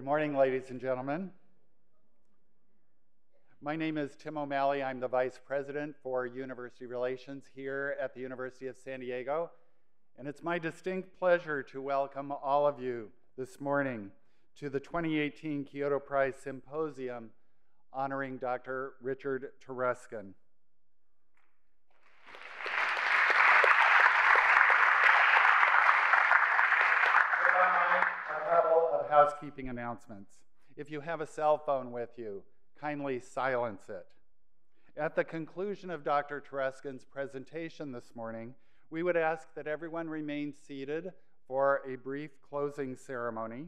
Good morning, ladies and gentlemen. My name is Tim O'Malley. I'm the Vice President for University Relations here at the University of San Diego. And it's my distinct pleasure to welcome all of you this morning to the 2018 Kyoto Prize Symposium honoring Dr. Richard Taruskin. A couple of housekeeping announcements. If you have a cell phone with you, kindly silence it. At the conclusion of Dr. Taruskin's presentation this morning, we would ask that everyone remain seated for a brief closing ceremony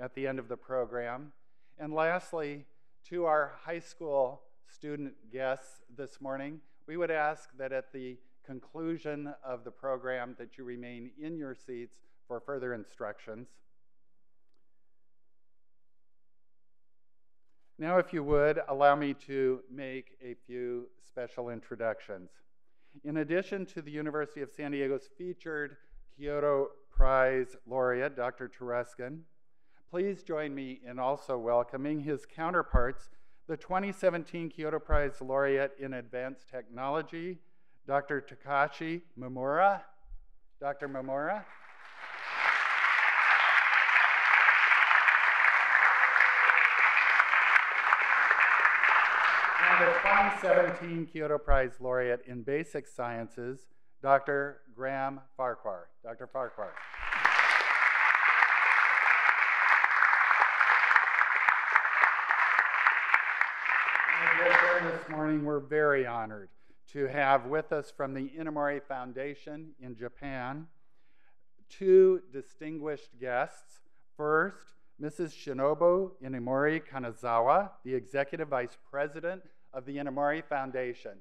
at the end of the program. And lastly, to our high school student guests this morning, we would ask that at the conclusion of the program that you remain in your seats for further instructions. Now, if you would, allow me to make a few special introductions. In addition to the University of San Diego's featured Kyoto Prize laureate, Dr. Taruskin, please join me in also welcoming his counterparts, the 2017 Kyoto Prize laureate in Advanced Technology, Dr. Takashi Mimura. Dr. Mimura. and the 2017 Kyoto Prize laureate in Basic Sciences, Dr. Graham Farquhar. Dr. Farquhar. this morning, we're very honored to have with us from the Inamori Foundation in Japan two distinguished guests. First, Mrs. Shinobu Inamori Kanazawa, the Executive Vice President of the Inamori Foundation.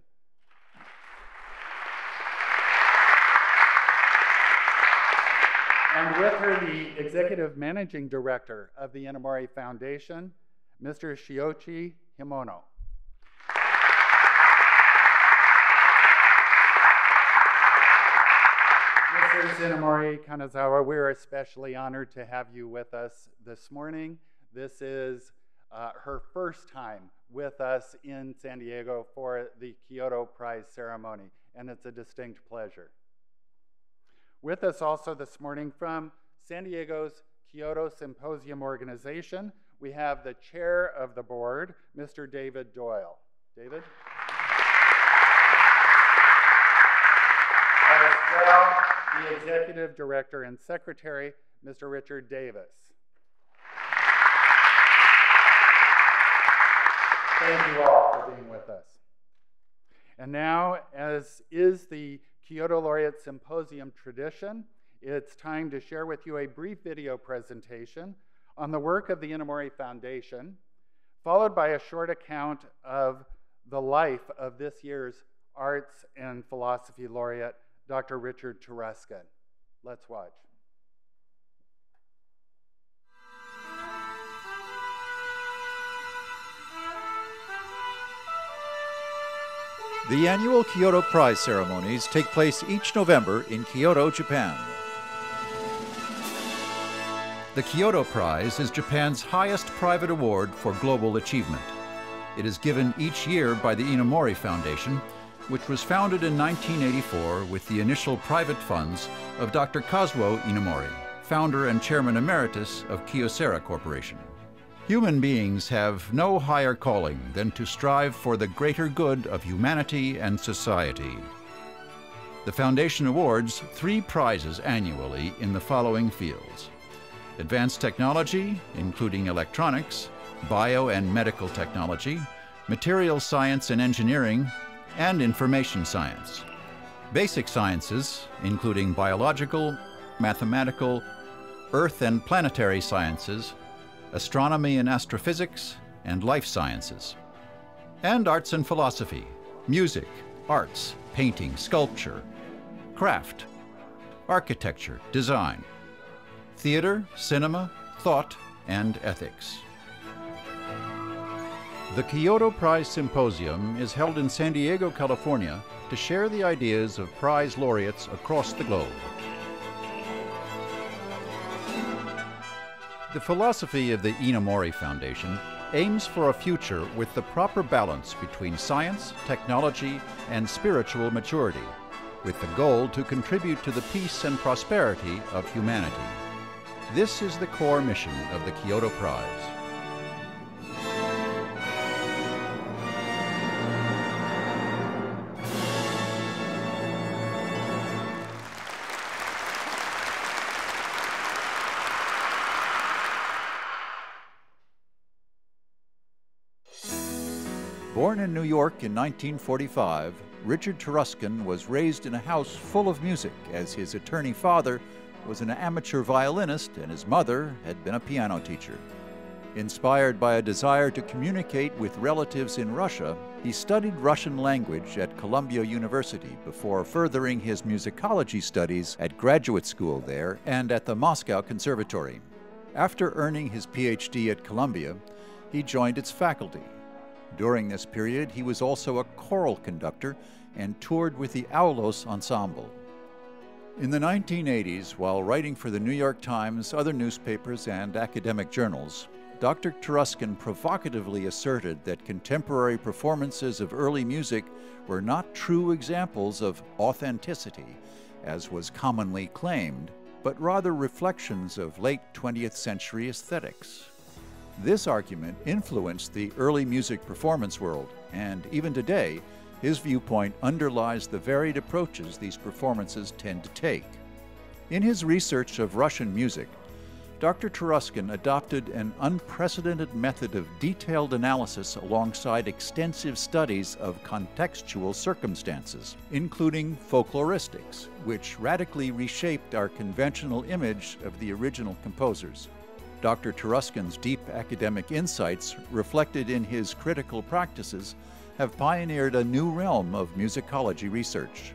And with her, the Executive Managing Director of the Inamori Foundation, Mr. Shiochi Himono. Mrs. Inamori Kanazawa, we're especially honored to have you with us this morning. This is uh, her first time with us in San Diego for the Kyoto Prize ceremony, and it's a distinct pleasure. With us also this morning from San Diego's Kyoto Symposium organization, we have the chair of the board, Mr. David Doyle. David? As well, the executive director and secretary, Mr. Richard Davis. Thank you all for being with us. And now, as is the Kyoto Laureate Symposium tradition, it's time to share with you a brief video presentation on the work of the Inamori Foundation, followed by a short account of the life of this year's Arts and Philosophy Laureate, Dr. Richard Taruskin. Let's watch. The annual Kyoto Prize ceremonies take place each November in Kyoto, Japan. The Kyoto Prize is Japan's highest private award for global achievement. It is given each year by the Inamori Foundation, which was founded in 1984 with the initial private funds of Dr. Kazuo Inamori, founder and chairman emeritus of Kyocera Corporation. Human beings have no higher calling than to strive for the greater good of humanity and society. The Foundation awards three prizes annually in the following fields. Advanced technology, including electronics, bio and medical technology, material science and engineering, and information science. Basic sciences, including biological, mathematical, earth and planetary sciences, astronomy and astrophysics, and life sciences. And arts and philosophy, music, arts, painting, sculpture, craft, architecture, design, theater, cinema, thought, and ethics. The Kyoto Prize Symposium is held in San Diego, California to share the ideas of prize laureates across the globe. The philosophy of the Inamori Foundation aims for a future with the proper balance between science, technology, and spiritual maturity, with the goal to contribute to the peace and prosperity of humanity. This is the core mission of the Kyoto Prize. Born in New York in 1945, Richard Taruskin was raised in a house full of music as his attorney father was an amateur violinist and his mother had been a piano teacher. Inspired by a desire to communicate with relatives in Russia, he studied Russian language at Columbia University before furthering his musicology studies at graduate school there and at the Moscow Conservatory. After earning his PhD at Columbia, he joined its faculty during this period, he was also a choral conductor and toured with the Aulos Ensemble. In the 1980s, while writing for the New York Times, other newspapers, and academic journals, Dr. Taruskin provocatively asserted that contemporary performances of early music were not true examples of authenticity, as was commonly claimed, but rather reflections of late 20th century aesthetics. This argument influenced the early music performance world, and even today, his viewpoint underlies the varied approaches these performances tend to take. In his research of Russian music, Dr. Taruskin adopted an unprecedented method of detailed analysis alongside extensive studies of contextual circumstances, including folkloristics, which radically reshaped our conventional image of the original composers. Dr. Taruskin's deep academic insights, reflected in his critical practices, have pioneered a new realm of musicology research.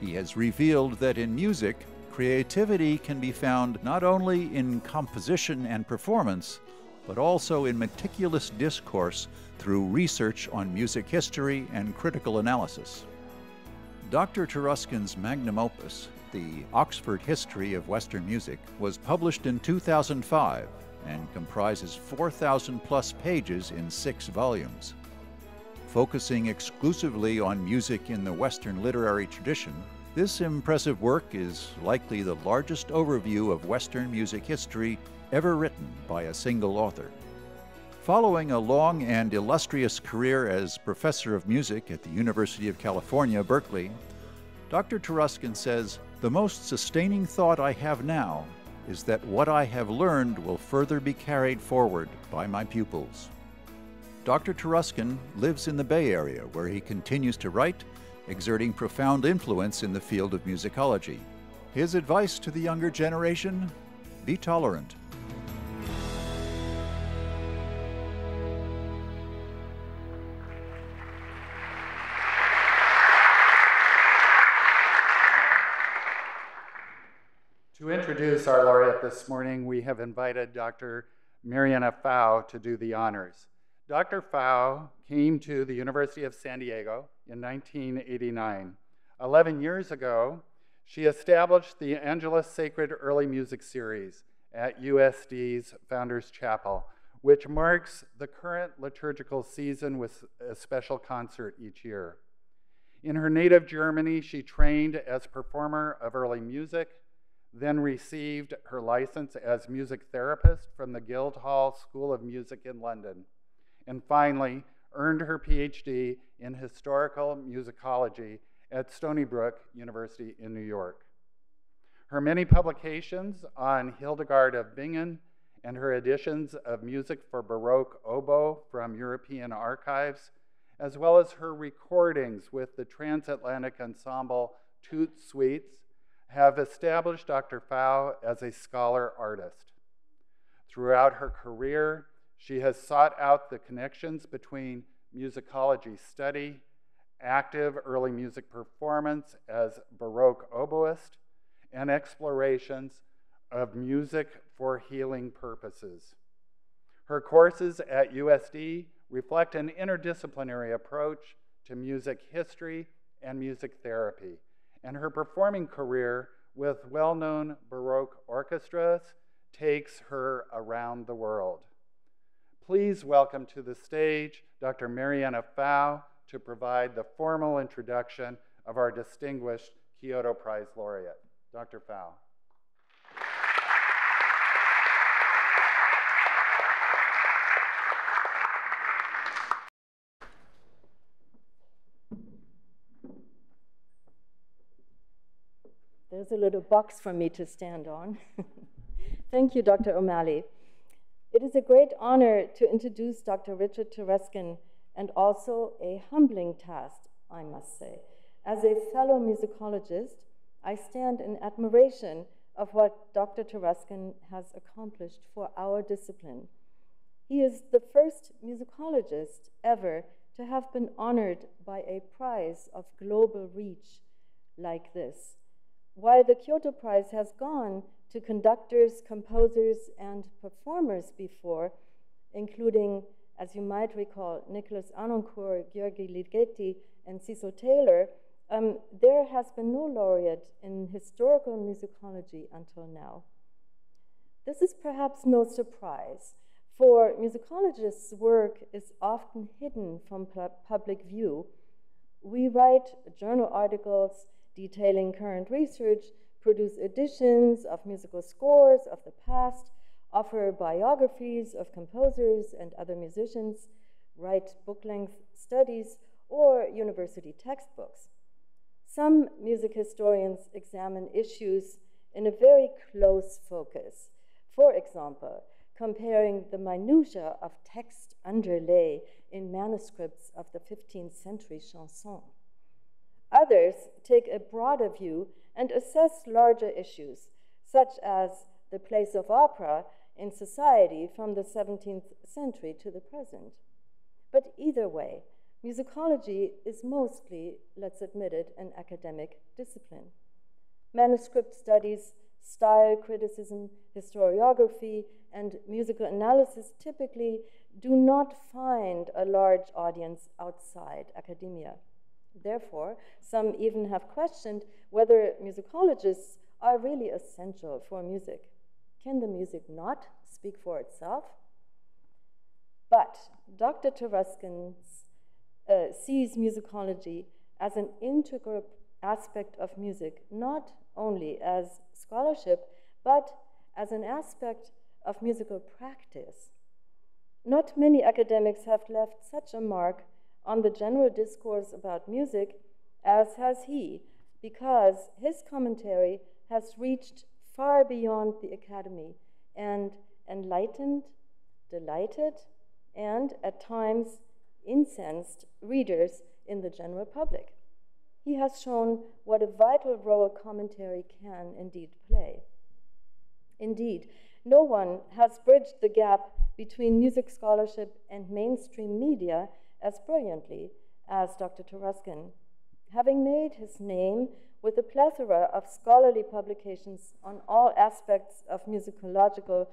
He has revealed that in music, creativity can be found not only in composition and performance, but also in meticulous discourse through research on music history and critical analysis. Dr. Taruskin's magnum opus, The Oxford History of Western Music, was published in 2005 and comprises 4,000 plus pages in six volumes. Focusing exclusively on music in the Western literary tradition, this impressive work is likely the largest overview of Western music history ever written by a single author. Following a long and illustrious career as professor of music at the University of California, Berkeley, Dr. Taruskin says, The most sustaining thought I have now is that what I have learned will further be carried forward by my pupils. Dr. Taruskin lives in the Bay Area where he continues to write, exerting profound influence in the field of musicology. His advice to the younger generation be tolerant. To introduce our laureate this morning, we have invited Dr. Mariana Pfau to do the honors. Dr. Pfau came to the University of San Diego in 1989. Eleven years ago, she established the Angelus Sacred Early Music Series at USD's Founders Chapel, which marks the current liturgical season with a special concert each year. In her native Germany, she trained as performer of early music then received her license as music therapist from the Guildhall School of Music in London, and finally earned her PhD in historical musicology at Stony Brook University in New York. Her many publications on Hildegard of Bingen and her editions of music for Baroque oboe from European archives, as well as her recordings with the transatlantic ensemble Toot Suites have established Dr. Pfau as a scholar artist. Throughout her career, she has sought out the connections between musicology study, active early music performance as Baroque oboist, and explorations of music for healing purposes. Her courses at USD reflect an interdisciplinary approach to music history and music therapy and her performing career with well known Baroque orchestras takes her around the world. Please welcome to the stage Dr. Mariana Pfau to provide the formal introduction of our distinguished Kyoto Prize laureate. Dr. Pfau. There's a little box for me to stand on. Thank you, Dr. O'Malley. It is a great honor to introduce Dr. Richard Taruskin and also a humbling task, I must say. As a fellow musicologist, I stand in admiration of what Dr. Taruskin has accomplished for our discipline. He is the first musicologist ever to have been honored by a prize of global reach like this. While the Kyoto Prize has gone to conductors, composers, and performers before, including, as you might recall, Nicholas Harnoncourt, György Ligeti, and Cecil Taylor, um, there has been no laureate in historical musicology until now. This is perhaps no surprise, for musicologists' work is often hidden from public view. We write journal articles detailing current research produce editions of musical scores of the past, offer biographies of composers and other musicians, write book length studies, or university textbooks. Some music historians examine issues in a very close focus. For example, comparing the minutiae of text underlay in manuscripts of the 15th century chanson. Others take a broader view and assess larger issues, such as the place of opera in society from the 17th century to the present. But either way, musicology is mostly, let's admit it, an academic discipline. Manuscript studies, style criticism, historiography, and musical analysis typically do not find a large audience outside academia. Therefore, some even have questioned whether musicologists are really essential for music. Can the music not speak for itself? But Dr. Taruskin uh, sees musicology as an integral aspect of music, not only as scholarship, but as an aspect of musical practice. Not many academics have left such a mark on the general discourse about music as has he, because his commentary has reached far beyond the academy and enlightened, delighted, and at times incensed readers in the general public. He has shown what a vital role commentary can indeed play. Indeed, no one has bridged the gap between music scholarship and mainstream media as brilliantly as Dr. Taruskin, having made his name with a plethora of scholarly publications on all aspects of musicological,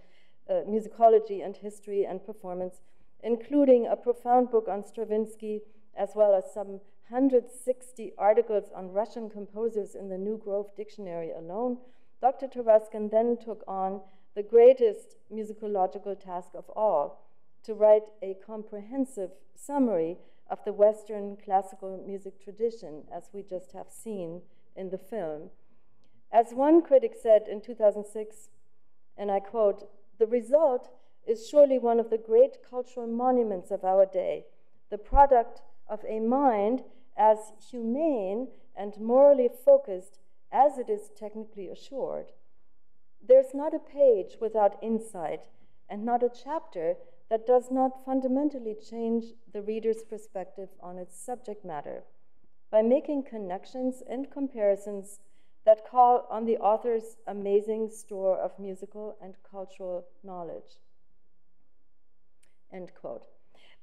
uh, musicology and history and performance, including a profound book on Stravinsky, as well as some 160 articles on Russian composers in the New Grove Dictionary alone, Dr. Taruskin then took on the greatest musicological task of all, to write a comprehensive summary of the Western classical music tradition, as we just have seen in the film. As one critic said in 2006, and I quote, the result is surely one of the great cultural monuments of our day, the product of a mind as humane and morally focused as it is technically assured. There's not a page without insight and not a chapter that does not fundamentally change the reader's perspective on its subject matter by making connections and comparisons that call on the author's amazing store of musical and cultural knowledge. End quote.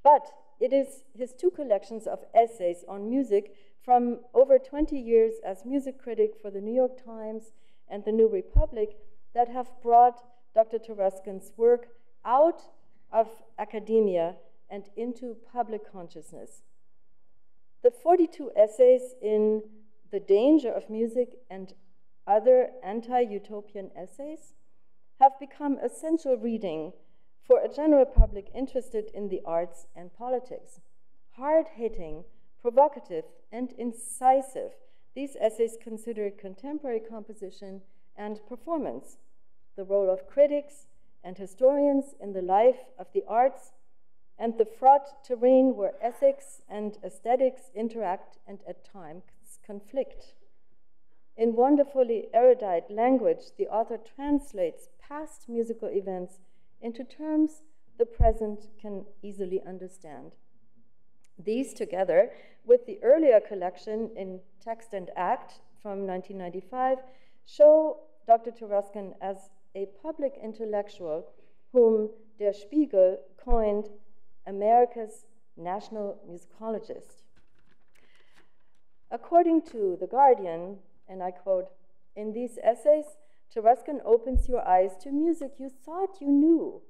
But it is his two collections of essays on music from over 20 years as music critic for the New York Times and the New Republic that have brought Dr. Taruskin's work out of academia and into public consciousness. The 42 essays in The Danger of Music and Other Anti Utopian Essays have become essential reading for a general public interested in the arts and politics. Hard hitting, provocative, and incisive, these essays consider contemporary composition and performance, the role of critics and historians in the life of the arts, and the fraught terrain where ethics and aesthetics interact and at times conflict. In wonderfully erudite language, the author translates past musical events into terms the present can easily understand. These, together with the earlier collection in Text and Act from 1995, show Dr. Taruskin as a public intellectual whom Der Spiegel coined America's national musicologist. According to The Guardian, and I quote, in these essays, Taruskin opens your eyes to music you thought you knew,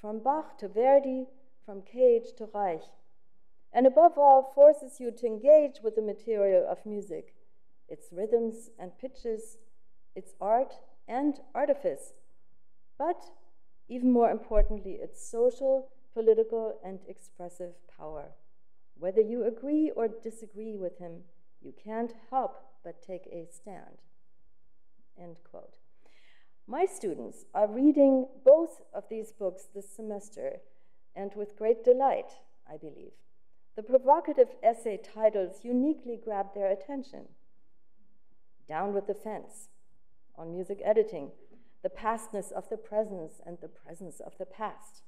from Bach to Verdi, from Cage to Reich, and above all, forces you to engage with the material of music, its rhythms and pitches, its art and artifice, but even more importantly, its social, political, and expressive power. Whether you agree or disagree with him, you can't help but take a stand. End quote. My students are reading both of these books this semester, and with great delight, I believe. The provocative essay titles uniquely grab their attention. Down with the Fence on music editing, the pastness of the presence and the presence of the past,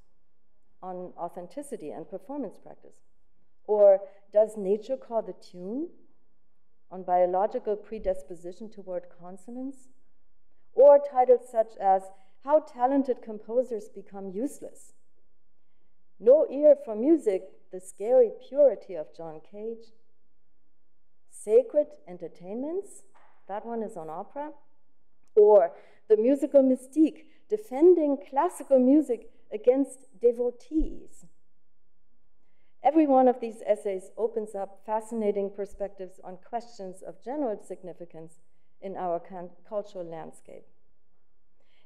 on authenticity and performance practice. Or does nature call the tune? On biological predisposition toward consonance? Or titles such as How Talented Composers Become Useless. No ear for music, the scary purity of John Cage. Sacred Entertainments, that one is on opera. Or the musical mystique, defending classical music against devotees. Every one of these essays opens up fascinating perspectives on questions of general significance in our cultural landscape.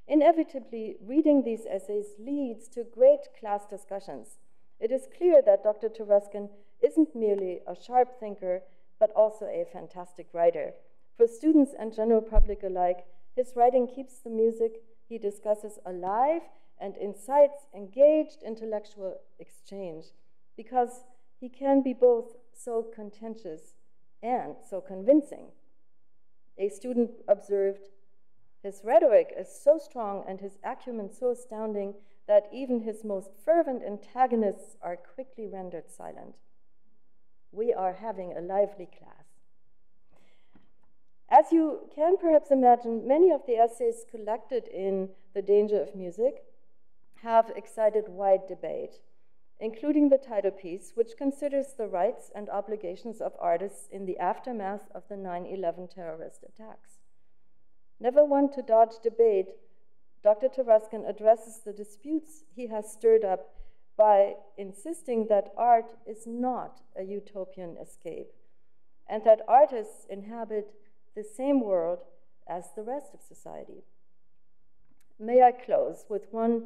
Inevitably, reading these essays leads to great class discussions. It is clear that Dr. Taruskin isn't merely a sharp thinker, but also a fantastic writer. For students and general public alike, his writing keeps the music he discusses alive and incites engaged intellectual exchange because he can be both so contentious and so convincing. A student observed, his rhetoric is so strong and his acumen so astounding that even his most fervent antagonists are quickly rendered silent. We are having a lively class. As you can perhaps imagine, many of the essays collected in The Danger of Music have excited wide debate, including the title piece, which considers the rights and obligations of artists in the aftermath of the 9 11 terrorist attacks. Never one to dodge debate, Dr. Taruskin addresses the disputes he has stirred up by insisting that art is not a utopian escape and that artists inhabit the same world as the rest of society. May I close with, one,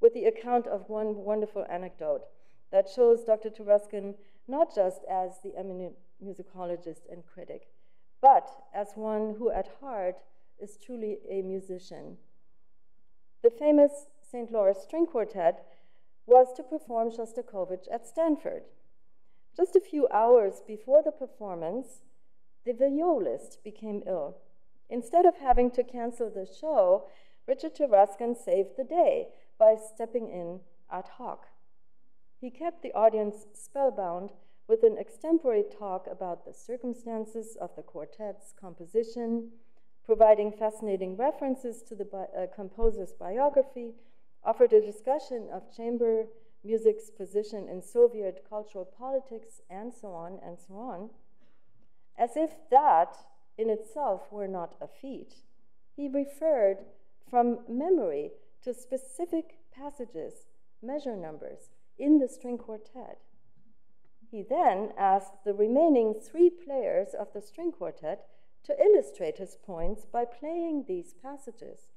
with the account of one wonderful anecdote that shows Dr. Taruskin not just as the eminent musicologist and critic, but as one who at heart is truly a musician. The famous St. Louis String Quartet was to perform Shostakovich at Stanford. Just a few hours before the performance, the violist became ill. Instead of having to cancel the show, Richard Taruskin saved the day by stepping in ad hoc. He kept the audience spellbound with an extempore talk about the circumstances of the quartet's composition, providing fascinating references to the bi uh, composer's biography, offered a discussion of chamber music's position in Soviet cultural politics, and so on and so on. As if that in itself were not a feat, he referred from memory to specific passages, measure numbers, in the string quartet. He then asked the remaining three players of the string quartet to illustrate his points by playing these passages.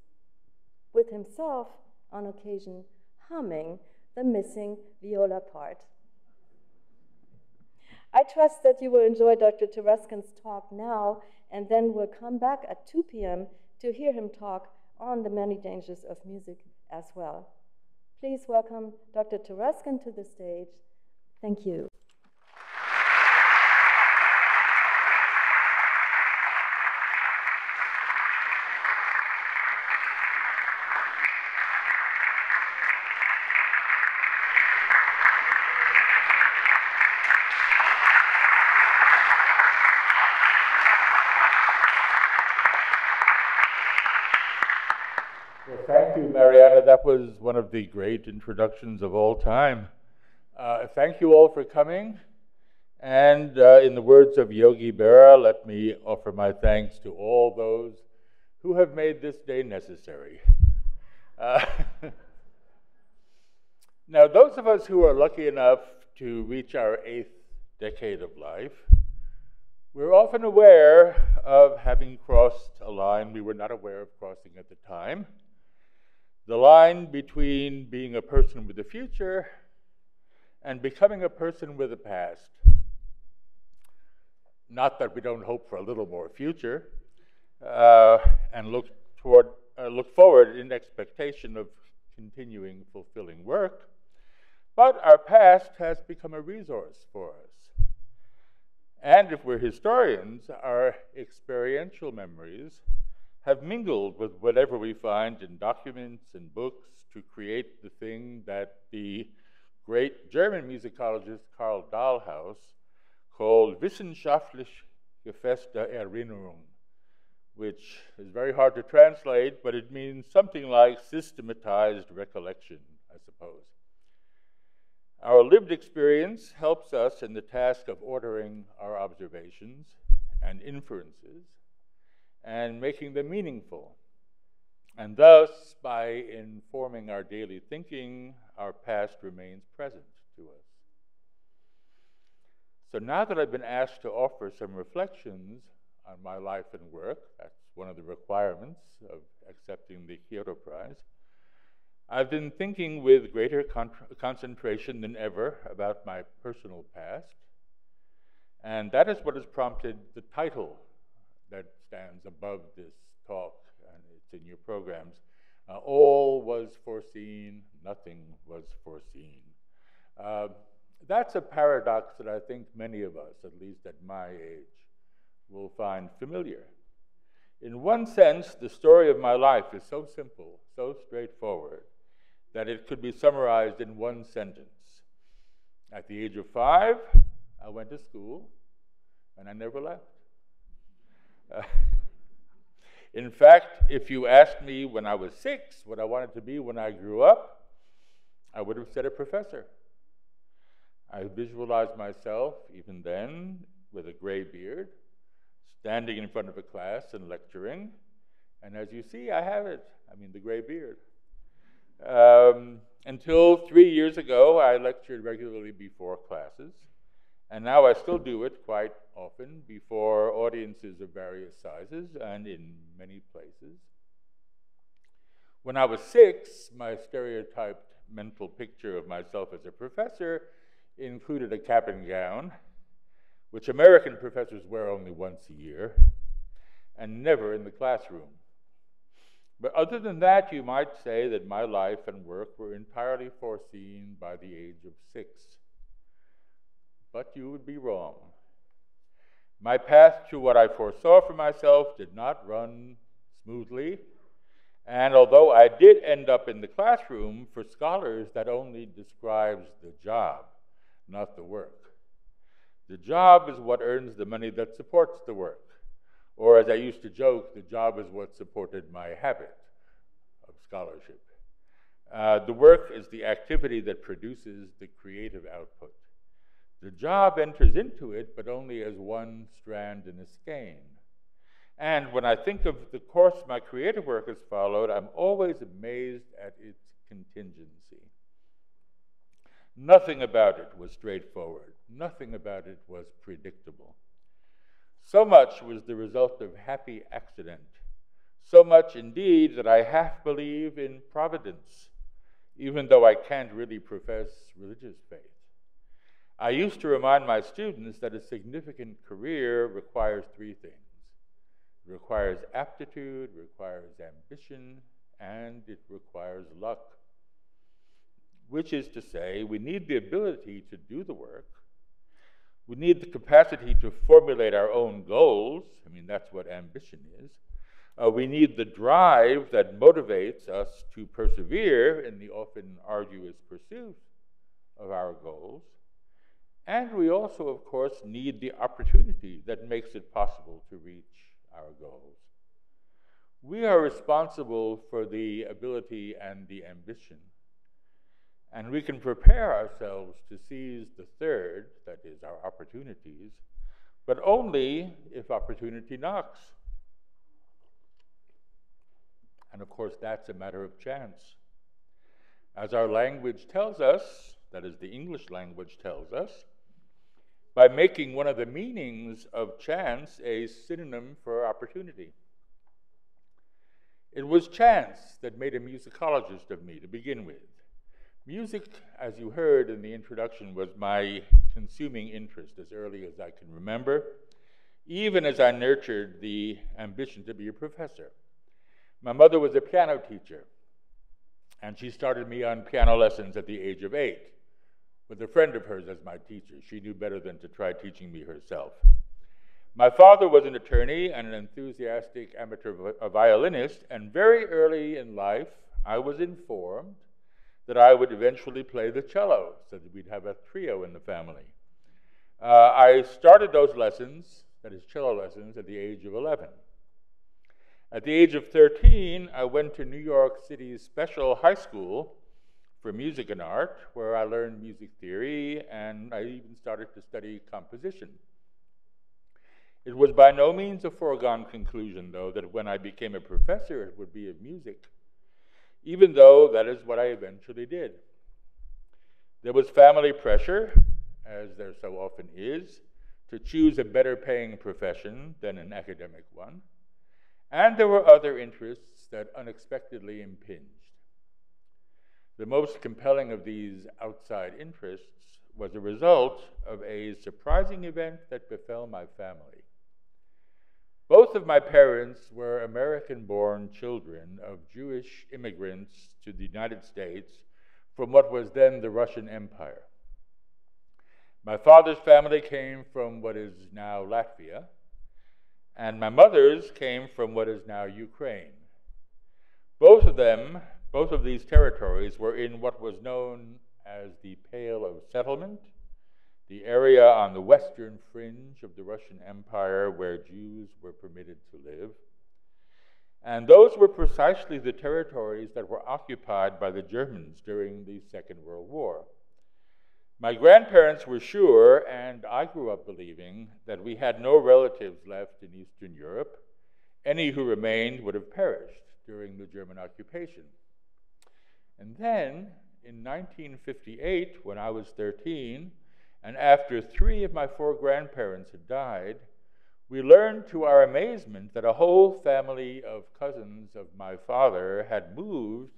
with himself, on occasion, humming the missing viola part. I trust that you will enjoy Dr. Taruskin's talk now, and then we'll come back at 2 p.m. to hear him talk on the many dangers of music as well. Please welcome Dr. Taruskin to the stage. Thank you. Thank you, Mariana. That was one of the great introductions of all time. Uh, thank you all for coming. And uh, in the words of Yogi Berra, let me offer my thanks to all those who have made this day necessary. Uh, now, those of us who are lucky enough to reach our eighth decade of life, we're often aware of having crossed a line we were not aware of crossing at the time. The line between being a person with a future and becoming a person with a past. Not that we don't hope for a little more future uh, and look toward, uh, look forward in expectation of continuing fulfilling work, but our past has become a resource for us. And if we're historians, our experiential memories have mingled with whatever we find in documents and books to create the thing that the great German musicologist Karl Dahlhaus called wissenschaftlich gefasste Erinnerung, which is very hard to translate, but it means something like systematized recollection, I suppose. Our lived experience helps us in the task of ordering our observations and inferences and making them meaningful. And thus, by informing our daily thinking, our past remains present to us. So now that I've been asked to offer some reflections on my life and work, that's one of the requirements of accepting the Kyoto Prize, I've been thinking with greater con- concentration than ever about my personal past, and that is what has prompted the title that stands above this talk, and it's in your programs. Uh, all was foreseen, nothing was foreseen. Uh, that's a paradox that I think many of us, at least at my age, will find familiar. In one sense, the story of my life is so simple, so straightforward, that it could be summarized in one sentence. At the age of five, I went to school, and I never left. In fact, if you asked me when I was six what I wanted to be when I grew up, I would have said a professor. I visualized myself, even then, with a gray beard, standing in front of a class and lecturing. And as you see, I have it. I mean, the gray beard. Um, until three years ago, I lectured regularly before classes. And now I still do it quite often before audiences of various sizes and in many places. When I was six, my stereotyped mental picture of myself as a professor included a cap and gown, which American professors wear only once a year, and never in the classroom. But other than that, you might say that my life and work were entirely foreseen by the age of six but you would be wrong. My path to what I foresaw for myself did not run smoothly, and although I did end up in the classroom, for scholars that only describes the job, not the work. The job is what earns the money that supports the work. Or, as I used to joke, the job is what supported my habit of scholarship. Uh, the work is the activity that produces the creative output. The job enters into it, but only as one strand in a skein. And when I think of the course my creative work has followed, I'm always amazed at its contingency. Nothing about it was straightforward, nothing about it was predictable. So much was the result of happy accident, So much indeed that I half believe in providence, even though I can't really profess religious faith. I used to remind my students that a significant career requires three things it requires aptitude, requires ambition, and it requires luck. Which is to say, we need the ability to do the work, we need the capacity to formulate our own goals. I mean, that's what ambition is. Uh, we need the drive that motivates us to persevere in the often arduous pursuit of our goals. And we also, of course, need the opportunity that makes it possible to reach our goals. We are responsible for the ability and the ambition. And we can prepare ourselves to seize the third, that is, our opportunities, but only if opportunity knocks. And of course, that's a matter of chance. As our language tells us, that is, the English language tells us, by making one of the meanings of chance a synonym for opportunity. It was chance that made a musicologist of me to begin with. Music, as you heard in the introduction, was my consuming interest as early as I can remember, even as I nurtured the ambition to be a professor. My mother was a piano teacher, and she started me on piano lessons at the age of eight with a friend of hers as my teacher. She knew better than to try teaching me herself. My father was an attorney and an enthusiastic amateur violinist, and very early in life, I was informed that I would eventually play the cello, so that we'd have a trio in the family. Uh, I started those lessons, that is, cello lessons, at the age of 11. At the age of 13, I went to New York City's special high school for music and art, where I learned music theory and I even started to study composition. It was by no means a foregone conclusion, though, that when I became a professor, it would be of music, even though that is what I eventually did. There was family pressure, as there so often is, to choose a better paying profession than an academic one, and there were other interests that unexpectedly impinged. The most compelling of these outside interests was a result of a surprising event that befell my family. Both of my parents were American born children of Jewish immigrants to the United States from what was then the Russian Empire. My father's family came from what is now Latvia, and my mother's came from what is now Ukraine. Both of them both of these territories were in what was known as the Pale of Settlement, the area on the western fringe of the Russian Empire where Jews were permitted to live. And those were precisely the territories that were occupied by the Germans during the Second World War. My grandparents were sure, and I grew up believing, that we had no relatives left in Eastern Europe. Any who remained would have perished during the German occupation. And then in 1958, when I was 13, and after three of my four grandparents had died, we learned to our amazement that a whole family of cousins of my father had moved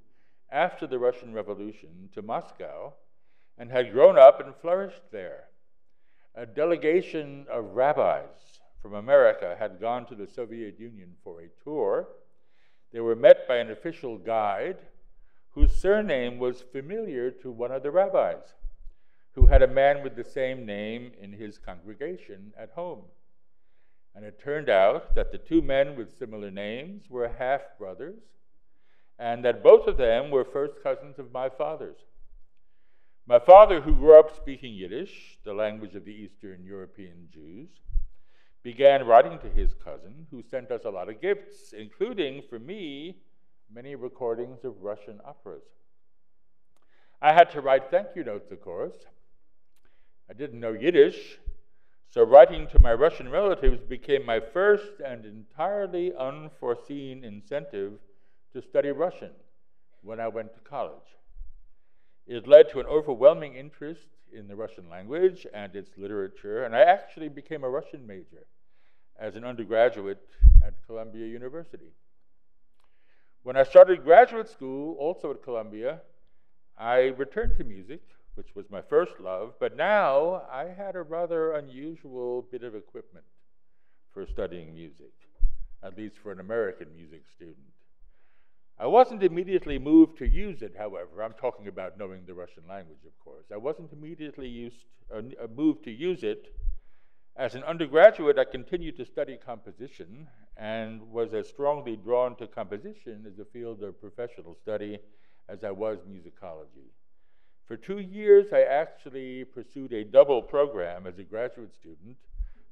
after the Russian Revolution to Moscow and had grown up and flourished there. A delegation of rabbis from America had gone to the Soviet Union for a tour. They were met by an official guide whose surname was familiar to one of the rabbis, who had a man with the same name in his congregation at home. And it turned out that the two men with similar names were half brothers, and that both of them were first cousins of my father's. My father, who grew up speaking Yiddish, the language of the Eastern European Jews, began writing to his cousin, who sent us a lot of gifts, including for me many recordings of Russian operas. I had to write thank you notes, of course. I didn't know Yiddish, so writing to my Russian relatives became my first and entirely unforeseen incentive to study Russian when I went to college. It led to an overwhelming interest in the Russian language and its literature, and I actually became a Russian major as an undergraduate at Columbia University. When I started graduate school, also at Columbia, I returned to music, which was my first love, but now I had a rather unusual bit of equipment for studying music, at least for an American music student. I wasn't immediately moved to use it, however. I'm talking about knowing the Russian language, of course. I wasn't immediately used, uh, uh, moved to use it. As an undergraduate, I continued to study composition and was as strongly drawn to composition as a field of professional study as I was musicology. For two years, I actually pursued a double program as a graduate student,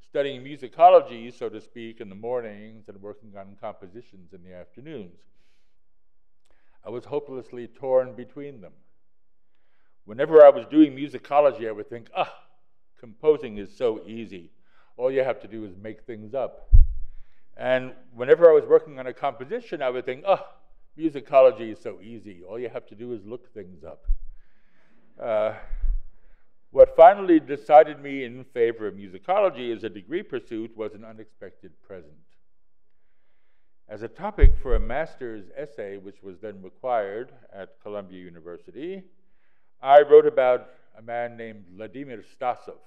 studying musicology, so to speak, in the mornings and working on compositions in the afternoons. I was hopelessly torn between them. Whenever I was doing musicology, I would think, ah, composing is so easy. All you have to do is make things up. And whenever I was working on a composition, I would think, oh, musicology is so easy. All you have to do is look things up. Uh, what finally decided me in favor of musicology as a degree pursuit was an unexpected present. As a topic for a master's essay, which was then required at Columbia University, I wrote about a man named Vladimir Stasov.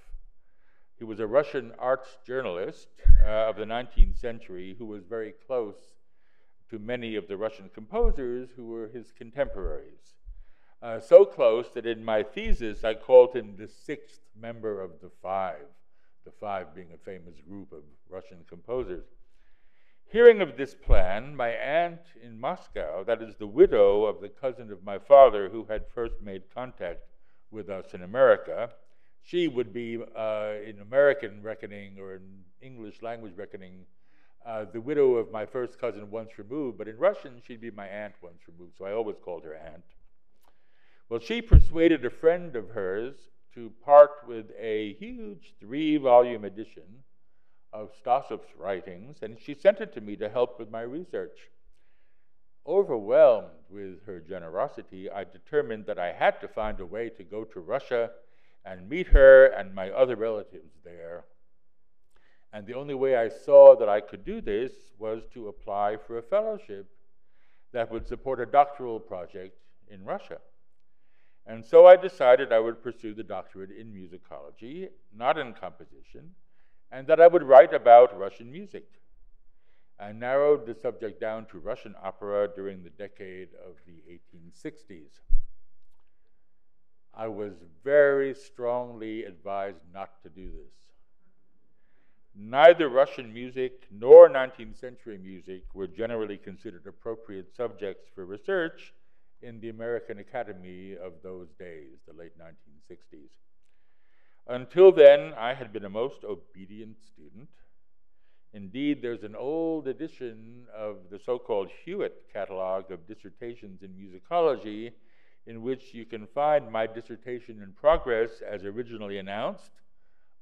He was a Russian arts journalist uh, of the 19th century who was very close to many of the Russian composers who were his contemporaries. Uh, so close that in my thesis I called him the sixth member of the five, the five being a famous group of Russian composers. Hearing of this plan, my aunt in Moscow, that is the widow of the cousin of my father who had first made contact with us in America, she would be, uh, in American reckoning or in English language reckoning, uh, the widow of my first cousin once removed, but in Russian, she'd be my aunt once removed, so I always called her aunt. Well, she persuaded a friend of hers to part with a huge three volume edition of Stasov's writings, and she sent it to me to help with my research. Overwhelmed with her generosity, I determined that I had to find a way to go to Russia and meet her and my other relatives there. And the only way I saw that I could do this was to apply for a fellowship that would support a doctoral project in Russia. And so I decided I would pursue the doctorate in musicology, not in composition, and that I would write about Russian music. I narrowed the subject down to Russian opera during the decade of the 1860s. I was very strongly advised not to do this. Neither Russian music nor 19th century music were generally considered appropriate subjects for research in the American Academy of those days, the late 1960s. Until then, I had been a most obedient student. Indeed, there's an old edition of the so called Hewitt Catalog of Dissertations in Musicology, in which you can find my dissertation in progress as originally announced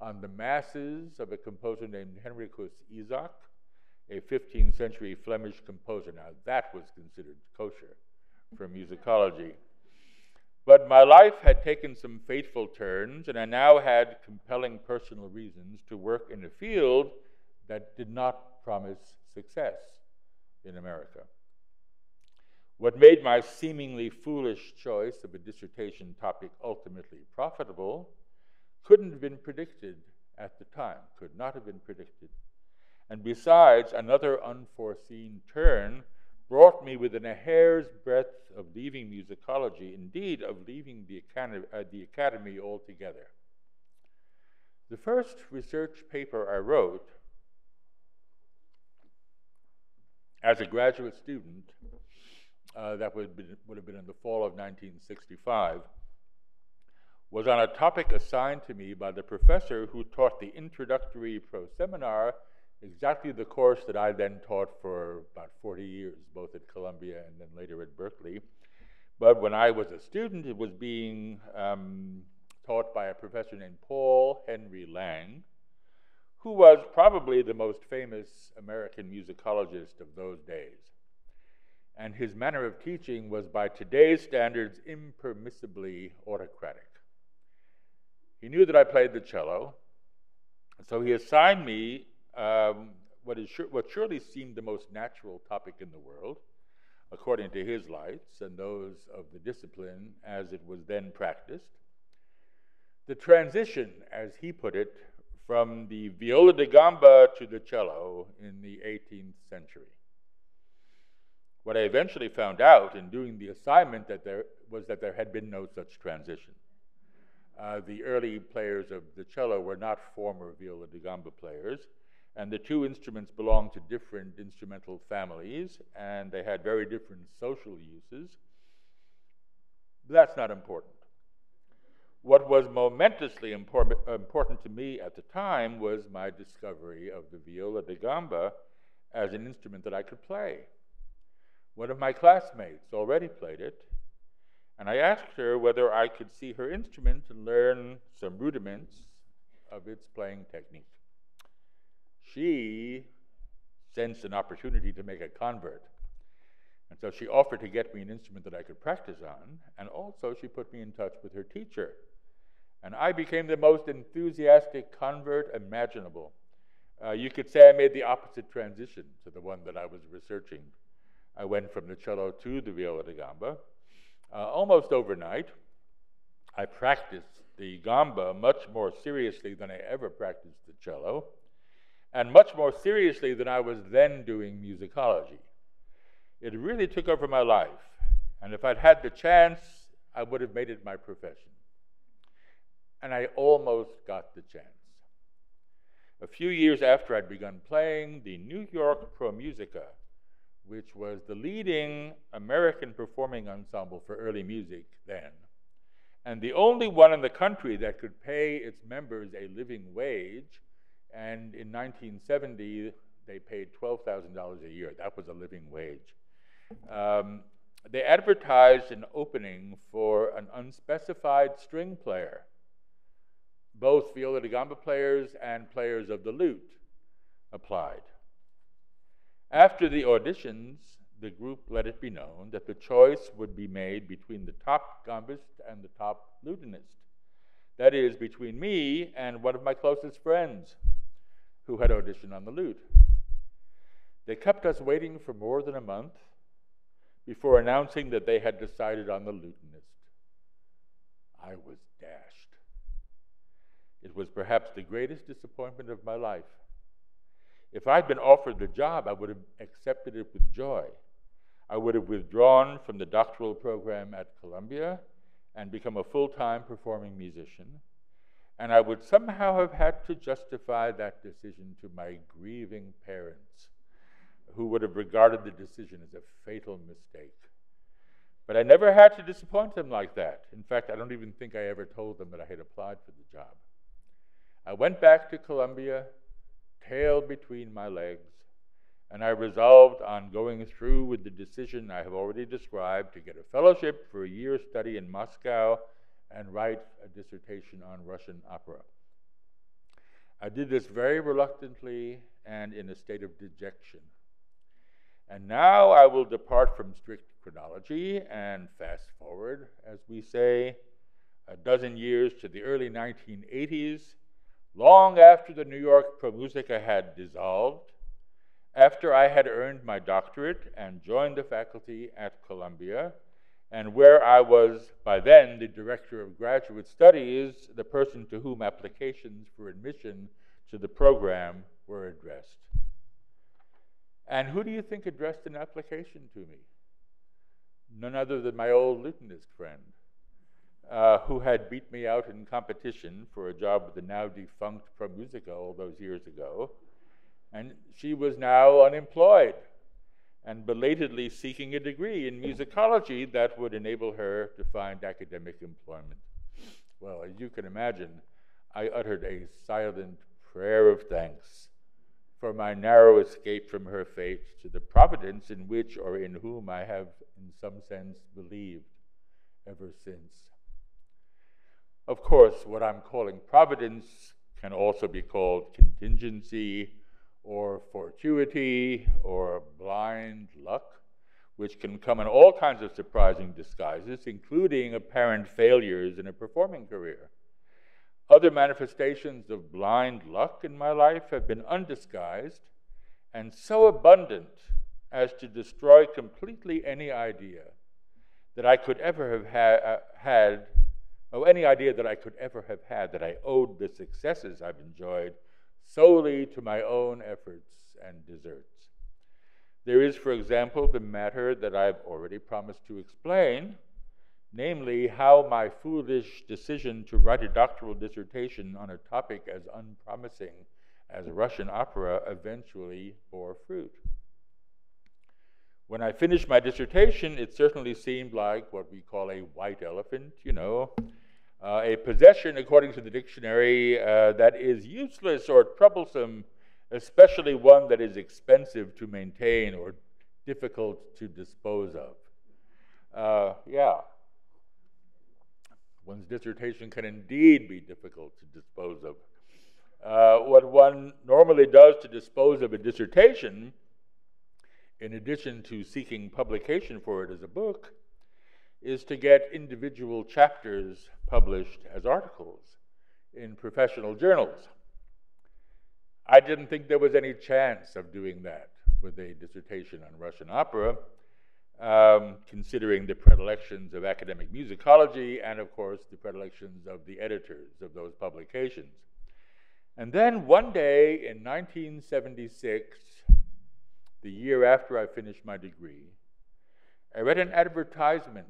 on the masses of a composer named Henricus Isaac, a 15th century Flemish composer. Now, that was considered kosher for musicology. But my life had taken some fateful turns, and I now had compelling personal reasons to work in a field that did not promise success in America. What made my seemingly foolish choice of a dissertation topic ultimately profitable couldn't have been predicted at the time, could not have been predicted. And besides, another unforeseen turn brought me within a hair's breadth of leaving musicology, indeed, of leaving the academy, uh, the academy altogether. The first research paper I wrote as a graduate student, uh, that would, been, would have been in the fall of 1965, was on a topic assigned to me by the professor who taught the introductory pro seminar exactly the course that I then taught for about 40 years, both at Columbia and then later at Berkeley. But when I was a student, it was being um, taught by a professor named Paul Henry Lang, who was probably the most famous American musicologist of those days. And his manner of teaching was, by today's standards, impermissibly autocratic. He knew that I played the cello, so he assigned me um, what, is what surely seemed the most natural topic in the world according to his lights and those of the discipline as it was then practiced. The transition, as he put it, from the viola da gamba to the cello in the 18th century. What I eventually found out in doing the assignment that there was that there had been no such transition. Uh, the early players of the cello were not former viola da gamba players, and the two instruments belonged to different instrumental families, and they had very different social uses. That's not important. What was momentously important, important to me at the time was my discovery of the viola da gamba as an instrument that I could play. One of my classmates already played it, and I asked her whether I could see her instrument and learn some rudiments of its playing technique. She sensed an opportunity to make a convert. And so she offered to get me an instrument that I could practice on, and also she put me in touch with her teacher. And I became the most enthusiastic convert imaginable. Uh, you could say I made the opposite transition to the one that I was researching. I went from the cello to the viola da gamba. Uh, almost overnight, I practiced the gamba much more seriously than I ever practiced the cello, and much more seriously than I was then doing musicology. It really took over my life, and if I'd had the chance, I would have made it my profession. And I almost got the chance. A few years after I'd begun playing, the New York Pro Musica which was the leading American performing ensemble for early music then, and the only one in the country that could pay its members a living wage. And in 1970, they paid $12,000 a year. That was a living wage. Um, they advertised an opening for an unspecified string player. Both viola da gamba players and players of the lute applied. After the auditions, the group let it be known that the choice would be made between the top gambist and the top lutenist. That is, between me and one of my closest friends who had auditioned on the lute. They kept us waiting for more than a month before announcing that they had decided on the lutenist. I was dashed. It was perhaps the greatest disappointment of my life. If I'd been offered the job, I would have accepted it with joy. I would have withdrawn from the doctoral program at Columbia and become a full time performing musician. And I would somehow have had to justify that decision to my grieving parents, who would have regarded the decision as a fatal mistake. But I never had to disappoint them like that. In fact, I don't even think I ever told them that I had applied for the job. I went back to Columbia tail between my legs, and I resolved on going through with the decision I have already described to get a fellowship for a year's study in Moscow and write a dissertation on Russian opera. I did this very reluctantly and in a state of dejection. And now I will depart from strict chronology and fast forward, as we say, a dozen years to the early 1980s long after the New York ProMusica had dissolved, after I had earned my doctorate and joined the faculty at Columbia, and where I was by then the director of graduate studies, the person to whom applications for admission to the program were addressed. And who do you think addressed an application to me? None other than my old lutenist friend, uh, who had beat me out in competition for a job with the now defunct ProMusica all those years ago. And she was now unemployed and belatedly seeking a degree in musicology that would enable her to find academic employment. Well, as you can imagine, I uttered a silent prayer of thanks for my narrow escape from her fate to the providence in which or in whom I have, in some sense, believed ever since. Of course, what I'm calling providence can also be called contingency or fortuity or blind luck, which can come in all kinds of surprising disguises, including apparent failures in a performing career. Other manifestations of blind luck in my life have been undisguised and so abundant as to destroy completely any idea that I could ever have ha- uh, had, or any idea that I could ever have had that I owed the successes I've enjoyed solely to my own efforts and deserts. There is, for example, the matter that I've already promised to explain, namely how my foolish decision to write a doctoral dissertation on a topic as unpromising as Russian opera eventually bore fruit. When I finished my dissertation, it certainly seemed like what we call a white elephant, you know, uh, a possession, according to the dictionary, uh, that is useless or troublesome, especially one that is expensive to maintain or difficult to dispose of. Uh, yeah. One's dissertation can indeed be difficult to dispose of. Uh, what one normally does to dispose of a dissertation in addition to seeking publication for it as a book, is to get individual chapters published as articles in professional journals. I didn't think there was any chance of doing that with a dissertation on Russian opera, um, considering the predilections of academic musicology and, of course, the predilections of the editors of those publications. And then one day in 1976, the year after I finished my degree, I read an advertisement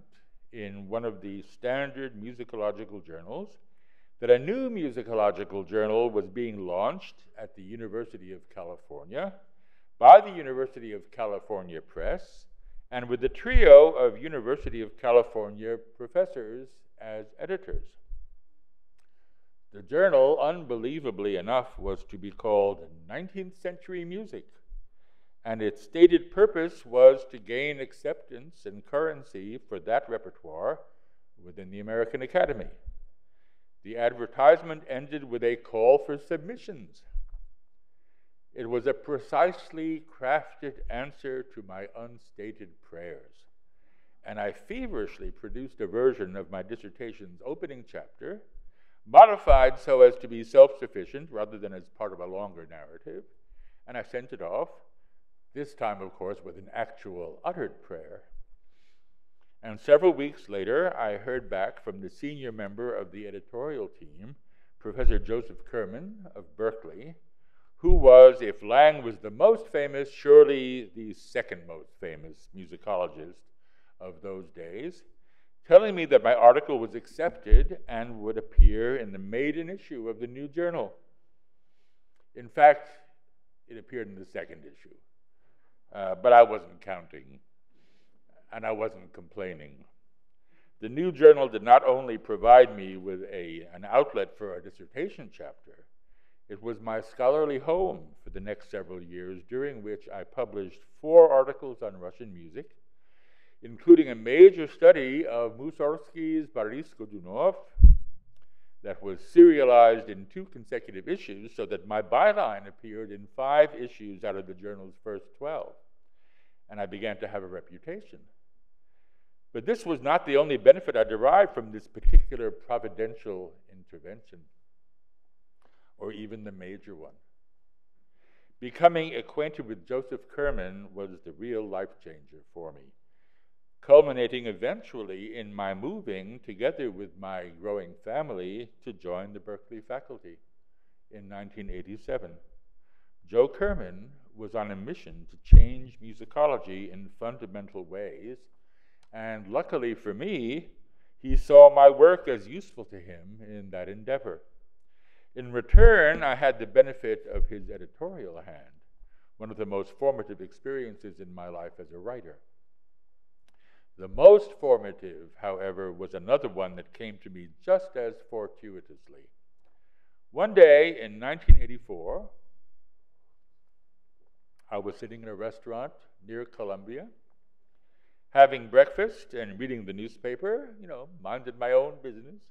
in one of the standard musicological journals that a new musicological journal was being launched at the University of California by the University of California Press and with a trio of University of California professors as editors. The journal, unbelievably enough, was to be called 19th Century Music and its stated purpose was to gain acceptance and currency for that repertoire within the American Academy. The advertisement ended with a call for submissions. It was a precisely crafted answer to my unstated prayers, and I feverishly produced a version of my dissertation's opening chapter, modified so as to be self sufficient rather than as part of a longer narrative, and I sent it off this time, of course, with an actual uttered prayer. And several weeks later, I heard back from the senior member of the editorial team, Professor Joseph Kerman of Berkeley, who was, if Lang was the most famous, surely the second most famous musicologist of those days, telling me that my article was accepted and would appear in the maiden issue of the new journal. In fact, it appeared in the second issue. Uh, but I wasn't counting, and I wasn't complaining. The new journal did not only provide me with a, an outlet for a dissertation chapter, it was my scholarly home for the next several years, during which I published four articles on Russian music, including a major study of Mussorgsky's Boris Godunov that was serialized in two consecutive issues, so that my byline appeared in five issues out of the journal's first 12 and I began to have a reputation. But this was not the only benefit I derived from this particular providential intervention, or even the major one. Becoming acquainted with Joseph Kerman was the real life changer for me, culminating eventually in my moving together with my growing family to join the Berkeley faculty in 1987. Joe Kerman was on a mission to change musicology in fundamental ways, and luckily for me, he saw my work as useful to him in that endeavor. In return, I had the benefit of his editorial hand, one of the most formative experiences in my life as a writer. The most formative, however, was another one that came to me just as fortuitously. One day in 1984, I was sitting in a restaurant near Columbia, having breakfast and reading the newspaper, you know, minded my own business,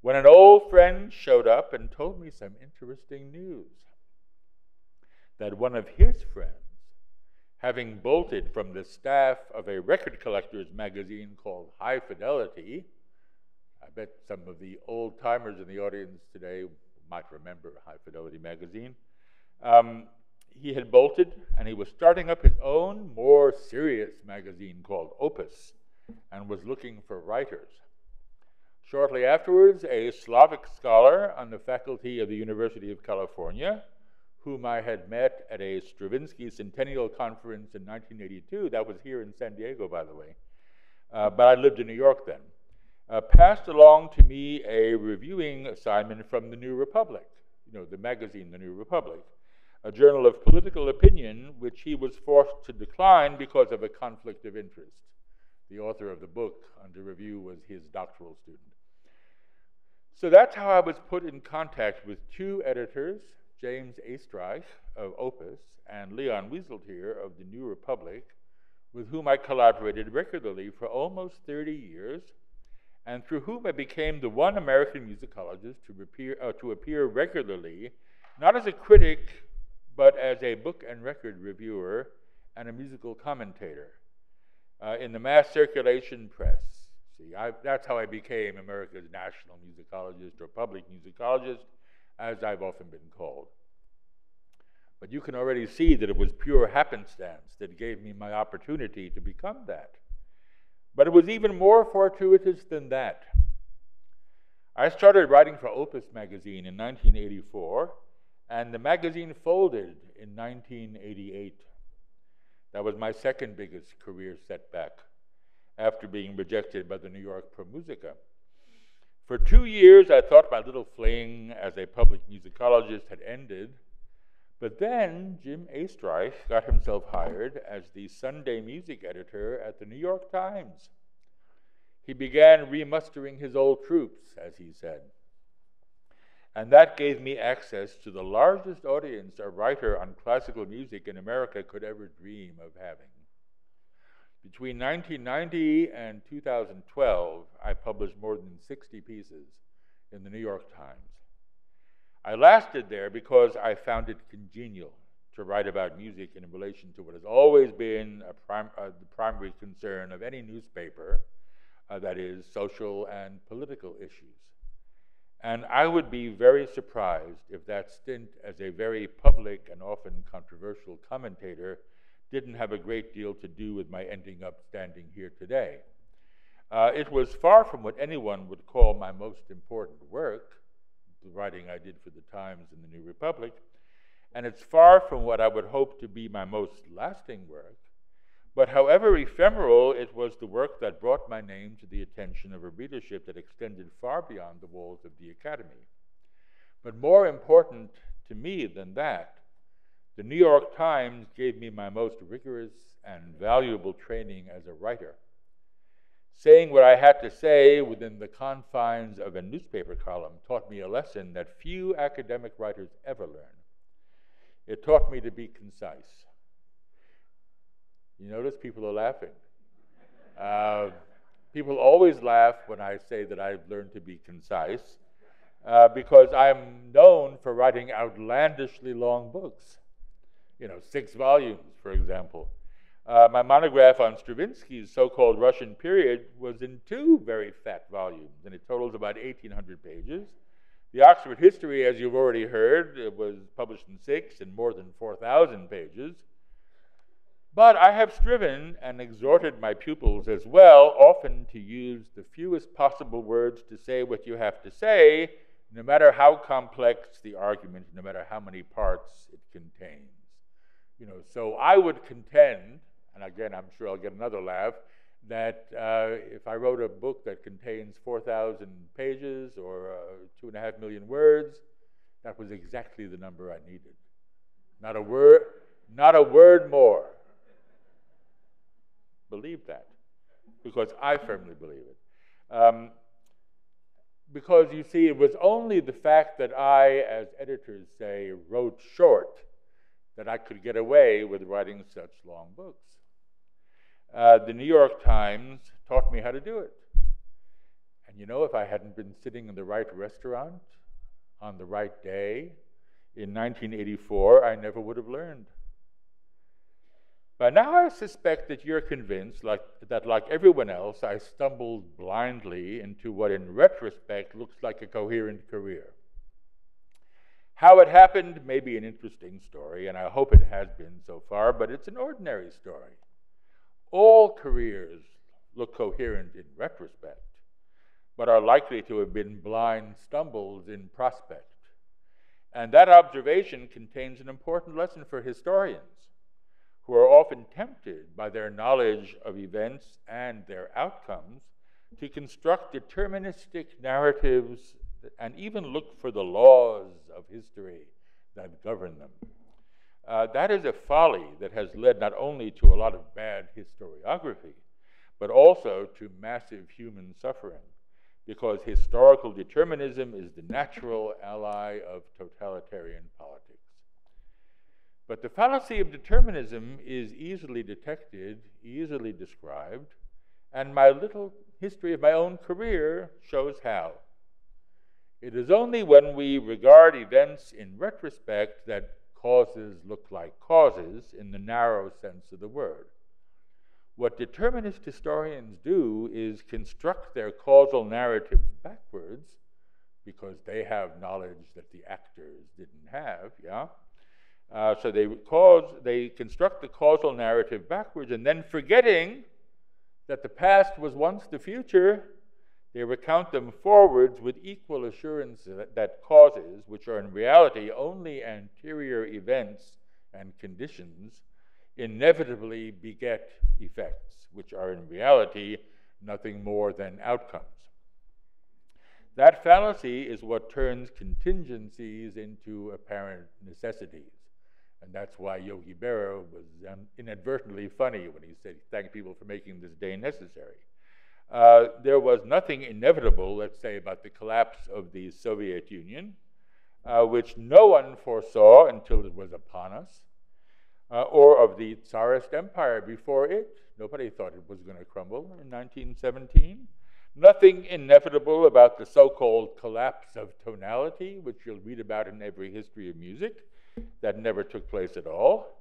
when an old friend showed up and told me some interesting news. That one of his friends, having bolted from the staff of a record collector's magazine called High Fidelity, I bet some of the old timers in the audience today might remember High Fidelity magazine. Um, he had bolted and he was starting up his own more serious magazine called Opus and was looking for writers. Shortly afterwards, a Slavic scholar on the faculty of the University of California, whom I had met at a Stravinsky Centennial Conference in 1982, that was here in San Diego, by the way, uh, but I lived in New York then, uh, passed along to me a reviewing assignment from the New Republic, you know, the magazine, the New Republic a journal of political opinion, which he was forced to decline because of a conflict of interest. The author of the book under review was his doctoral student. So that's how I was put in contact with two editors, James Oestreich of Opus and Leon Wieseltier of the New Republic, with whom I collaborated regularly for almost 30 years, and through whom I became the one American musicologist to appear, uh, to appear regularly, not as a critic but as a book and record reviewer and a musical commentator uh, in the mass circulation press. See, I, that's how I became America's national musicologist or public musicologist, as I've often been called. But you can already see that it was pure happenstance that gave me my opportunity to become that. But it was even more fortuitous than that. I started writing for Opus magazine in 1984 and the magazine folded in 1988. That was my second biggest career setback after being rejected by the New York ProMusica. For two years, I thought my little fling as a public musicologist had ended, but then Jim Oestreich got himself hired as the Sunday music editor at the New York Times. He began remustering his old troops, as he said. And that gave me access to the largest audience a writer on classical music in America could ever dream of having. Between 1990 and 2012, I published more than 60 pieces in the New York Times. I lasted there because I found it congenial to write about music in relation to what has always been prim- uh, the primary concern of any newspaper uh, that is, social and political issues. And I would be very surprised if that stint as a very public and often controversial commentator didn't have a great deal to do with my ending up standing here today. Uh, it was far from what anyone would call my most important work, the writing I did for the Times and the New Republic, and it's far from what I would hope to be my most lasting work. But however ephemeral, it was the work that brought my name to the attention of a readership that extended far beyond the walls of the Academy. But more important to me than that, the New York Times gave me my most rigorous and valuable training as a writer. Saying what I had to say within the confines of a newspaper column taught me a lesson that few academic writers ever learn. It taught me to be concise. You notice people are laughing. Uh, people always laugh when I say that I've learned to be concise uh, because I'm known for writing outlandishly long books. You know, six volumes, for example. Uh, my monograph on Stravinsky's so called Russian period was in two very fat volumes, and it totals about 1,800 pages. The Oxford History, as you've already heard, was published in six and more than 4,000 pages. But I have striven and exhorted my pupils as well, often to use the fewest possible words to say what you have to say, no matter how complex the argument, no matter how many parts it contains. You know, so I would contend, and again, I'm sure I'll get another laugh, that uh, if I wrote a book that contains 4,000 pages or uh, two and a half million words, that was exactly the number I needed. Not a word, not a word more believe that because I firmly believe it. Um, because you see, it was only the fact that I, as editors say, wrote short that I could get away with writing such long books. Uh, the New York Times taught me how to do it. And you know, if I hadn't been sitting in the right restaurant on the right day in 1984, I never would have learned. But now I suspect that you're convinced like, that, like everyone else, I stumbled blindly into what, in retrospect, looks like a coherent career. How it happened may be an interesting story, and I hope it has been so far, but it's an ordinary story. All careers look coherent in retrospect, but are likely to have been blind stumbles in prospect. And that observation contains an important lesson for historians, who are often tempted by their knowledge of events and their outcomes to construct deterministic narratives and even look for the laws of history that govern them. Uh, that is a folly that has led not only to a lot of bad historiography, but also to massive human suffering, because historical determinism is the natural ally of totalitarian politics. But the fallacy of determinism is easily detected, easily described, and my little history of my own career shows how. It is only when we regard events in retrospect that causes look like causes in the narrow sense of the word. What determinist historians do is construct their causal narratives backwards because they have knowledge that the actors didn't have, yeah? Uh, so they cause, they construct the causal narrative backwards, and then forgetting that the past was once the future, they recount them forwards with equal assurance that, causes, which are in reality only anterior events and conditions, inevitably beget effects, which are in reality nothing more than outcomes. That fallacy is what turns contingencies into apparent necessities. And that's why Yogi Berra was um, inadvertently funny when he said, Thank people for making this day necessary. Uh, there was nothing inevitable, let's say, about the collapse of the Soviet Union, uh, which no one foresaw until it was upon us, uh, or of the Tsarist Empire before it. Nobody thought it was going to crumble in 1917. Nothing inevitable about the so called collapse of tonality, which you'll read about in every history of music. That never took place at all.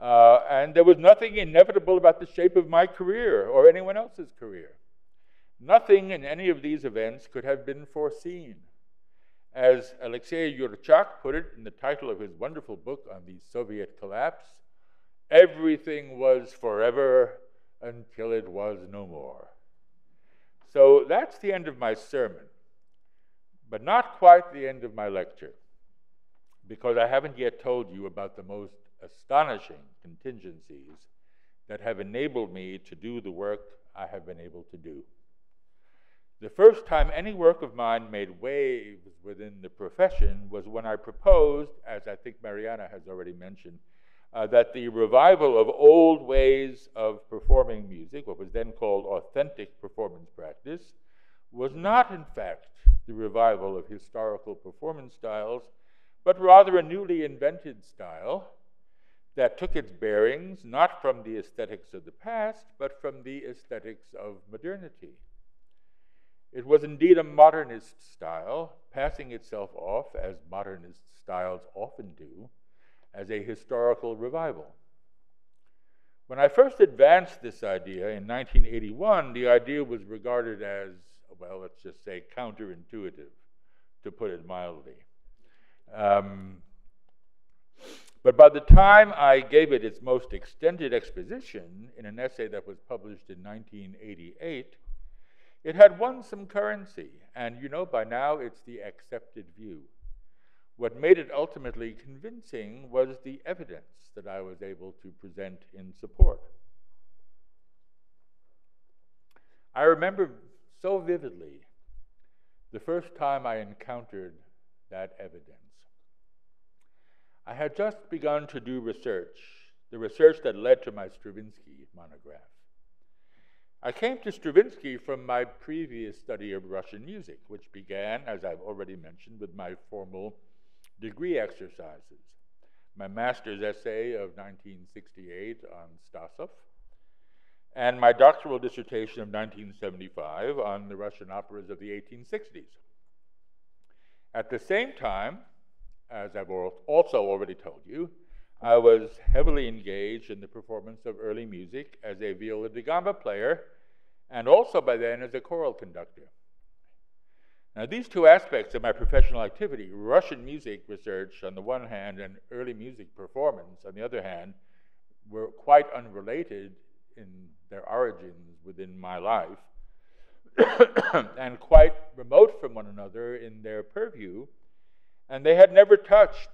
Uh, and there was nothing inevitable about the shape of my career or anyone else's career. Nothing in any of these events could have been foreseen. As Alexei Yurchak put it in the title of his wonderful book on the Soviet collapse, everything was forever until it was no more. So that's the end of my sermon, but not quite the end of my lecture because I haven't yet told you about the most astonishing contingencies that have enabled me to do the work I have been able to do. The first time any work of mine made waves within the profession was when I proposed, as I think Mariana has already mentioned, uh, that the revival of old ways of performing music, what was then called authentic performance practice, was not, in fact, the revival of historical performance styles, but rather a newly invented style that took its bearings not from the aesthetics of the past, but from the aesthetics of modernity. It was indeed a modernist style, passing itself off, as modernist styles often do, as a historical revival. When I first advanced this idea in 1981, the idea was regarded as, well, let's just say counterintuitive, to put it mildly. Um, but by the time I gave it its most extended exposition in an essay that was published in 1988, it had won some currency, and you know by now it's the accepted view. What made it ultimately convincing was the evidence that I was able to present in support. I remember so vividly the first time I encountered that evidence. I had just begun to do research, the research that led to my Stravinsky monograph. I came to Stravinsky from my previous study of Russian music, which began, as I've already mentioned, with my formal degree exercises. My master's essay of 1968 on Stasov, and my doctoral dissertation of 1975 on the Russian operas of the 1860s. At the same time, as I've also already told you, I was heavily engaged in the performance of early music as a viola da gamba player and also by then as a choral conductor. Now, these two aspects of my professional activity, Russian music research on the one hand and early music performance on the other hand, were quite unrelated in their origins within my life and quite remote from one another in their purview, and they had never touched,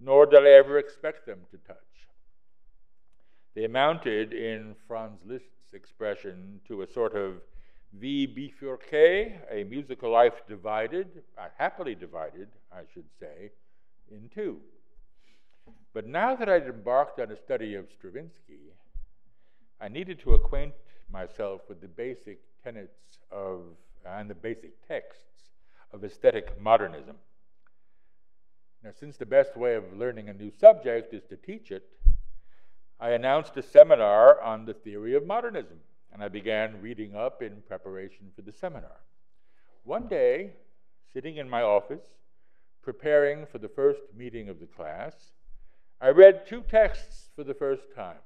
nor did I ever expect them to touch. They amounted, in Franz Liszt's expression, to a sort of vie bifurquée, a musical life divided, uh, happily divided, I should say, in two. But now that I'd embarked on a study of Stravinsky, I needed to acquaint myself with the basic tenets of and the basic texts of aesthetic modernism. Now, since the best way of learning a new subject is to teach it, I announced a seminar on the theory of modernism, and I began reading up in preparation for the seminar. One day, sitting in my office, preparing for the first meeting of the class, I read two texts for the first time.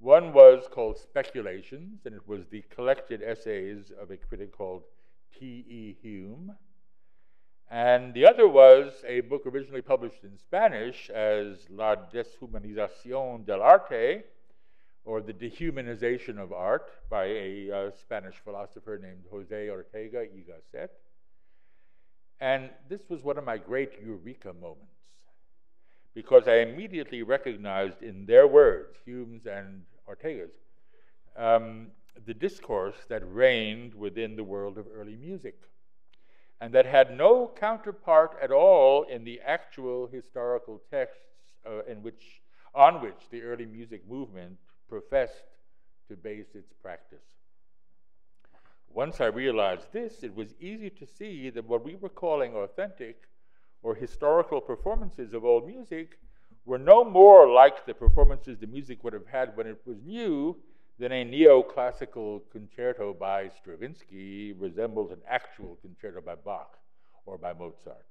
One was called Speculations, and it was the collected essays of a critic called T.E. Hulme. And the other was a book originally published in Spanish as La Deshumanización del Arte, or The Dehumanization of Art, by a uh, Spanish philosopher named Jose Ortega y Gasset. And this was one of my great eureka moments because I immediately recognized in their words, Hulme's and Ortega's, um, the discourse that reigned within the world of early music and that had no counterpart at all in the actual historical texts uh, in which, on which the early music movement professed to base its practice. Once I realized this, it was easy to see that what we were calling authentic or historical performances of old music were no more like the performances the music would have had when it was new than a neoclassical concerto by Stravinsky resembles an actual concerto by Bach or by Mozart.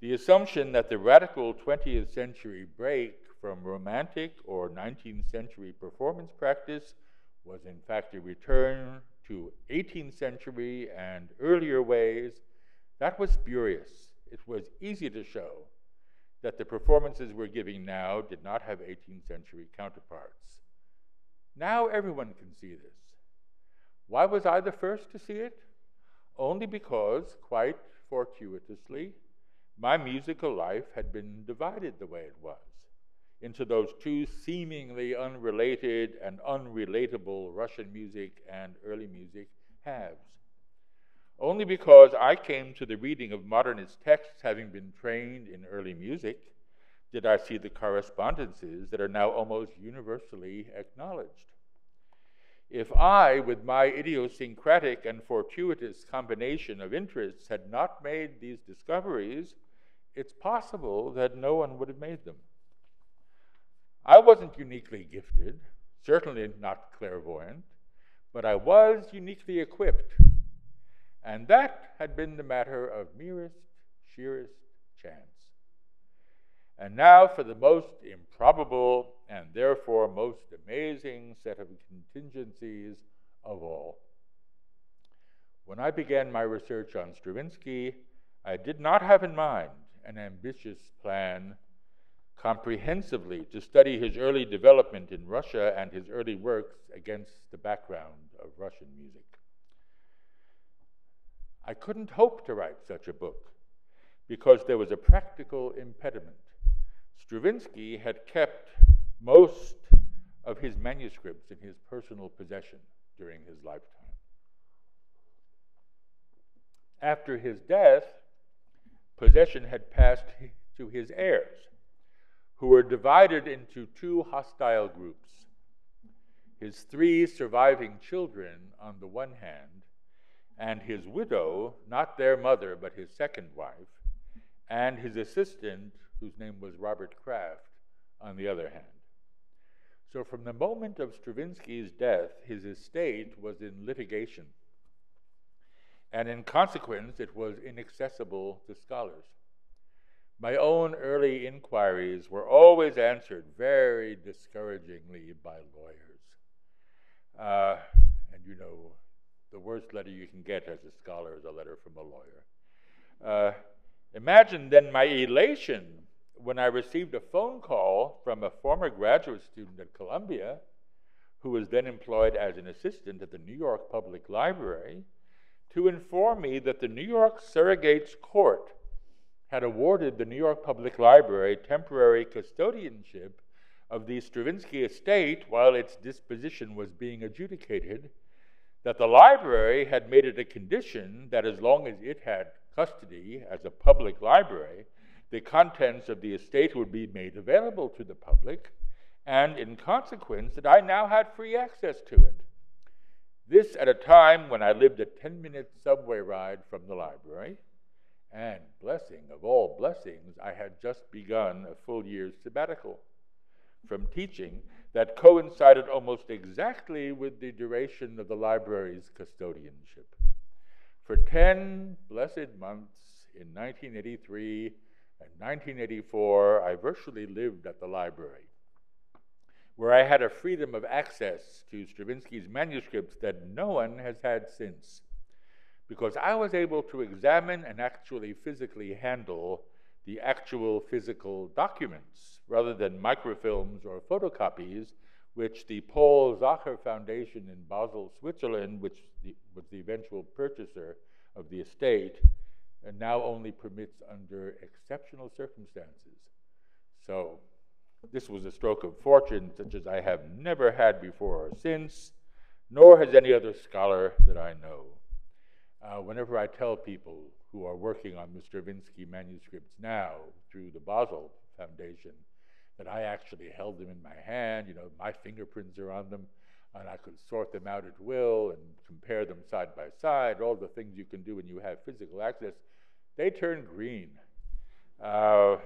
The assumption that the radical 20th century break from romantic or 19th century performance practice was in fact a return to 18th century and earlier ways, that was spurious it was easy to show that the performances we're giving now did not have 18th century counterparts. Now everyone can see this. Why was I the first to see it? Only because, quite fortuitously, my musical life had been divided the way it was into those two seemingly unrelated and unrelatable Russian music and early music halves. Only because I came to the reading of modernist texts having been trained in early music did I see the correspondences that are now almost universally acknowledged. If I, with my idiosyncratic and fortuitous combination of interests, had not made these discoveries, it's possible that no one would have made them. I wasn't uniquely gifted, certainly not clairvoyant, but I was uniquely equipped and that had been the matter of merest, sheerest chance. And now for the most improbable and therefore most amazing set of contingencies of all. When I began my research on Stravinsky, I did not have in mind an ambitious plan comprehensively to study his early development in Russia and his early works against the background of Russian music. I couldn't hope to write such a book because there was a practical impediment. Stravinsky had kept most of his manuscripts in his personal possession during his lifetime. After his death, possession had passed to his heirs, who were divided into two hostile groups. His three surviving children, on the one hand, and his widow, not their mother, but his second wife, and his assistant, whose name was Robert Kraft, on the other hand. So, from the moment of Stravinsky's death, his estate was in litigation, and in consequence, it was inaccessible to scholars. My own early inquiries were always answered very discouragingly by lawyers. Uh, and you know, the worst letter you can get as a scholar is a letter from a lawyer. Uh, imagine then my elation when I received a phone call from a former graduate student at Columbia who was then employed as an assistant at the New York Public Library to inform me that the New York Surrogates Court had awarded the New York Public Library temporary custodianship of the Stravinsky estate while its disposition was being adjudicated, that the library had made it a condition that as long as it had custody as a public library, the contents of the estate would be made available to the public, and in consequence, that I now had free access to it. This at a time when I lived a 10 minute subway ride from the library, and blessing of all blessings, I had just begun a full year's sabbatical from teaching that coincided almost exactly with the duration of the library's custodianship. For 10 blessed months in 1983 and 1984, I virtually lived at the library, where I had a freedom of access to Stravinsky's manuscripts that no one has had since, because I was able to examine and actually physically handle the actual physical documents rather than microfilms or photocopies, which the Paul Sacher Foundation in Basel, Switzerland, which the, was the eventual purchaser of the estate, and now only permits under exceptional circumstances. So, this was a stroke of fortune such as I have never had before or since, nor has any other scholar that I know. Uh, whenever I tell people who are working on Stravinsky manuscripts now through the Basel Foundation that I actually held them in my hand. You know, my fingerprints are on them, and I could sort them out at will and compare them side by side, all the things you can do when you have physical access. They turn green. Uh,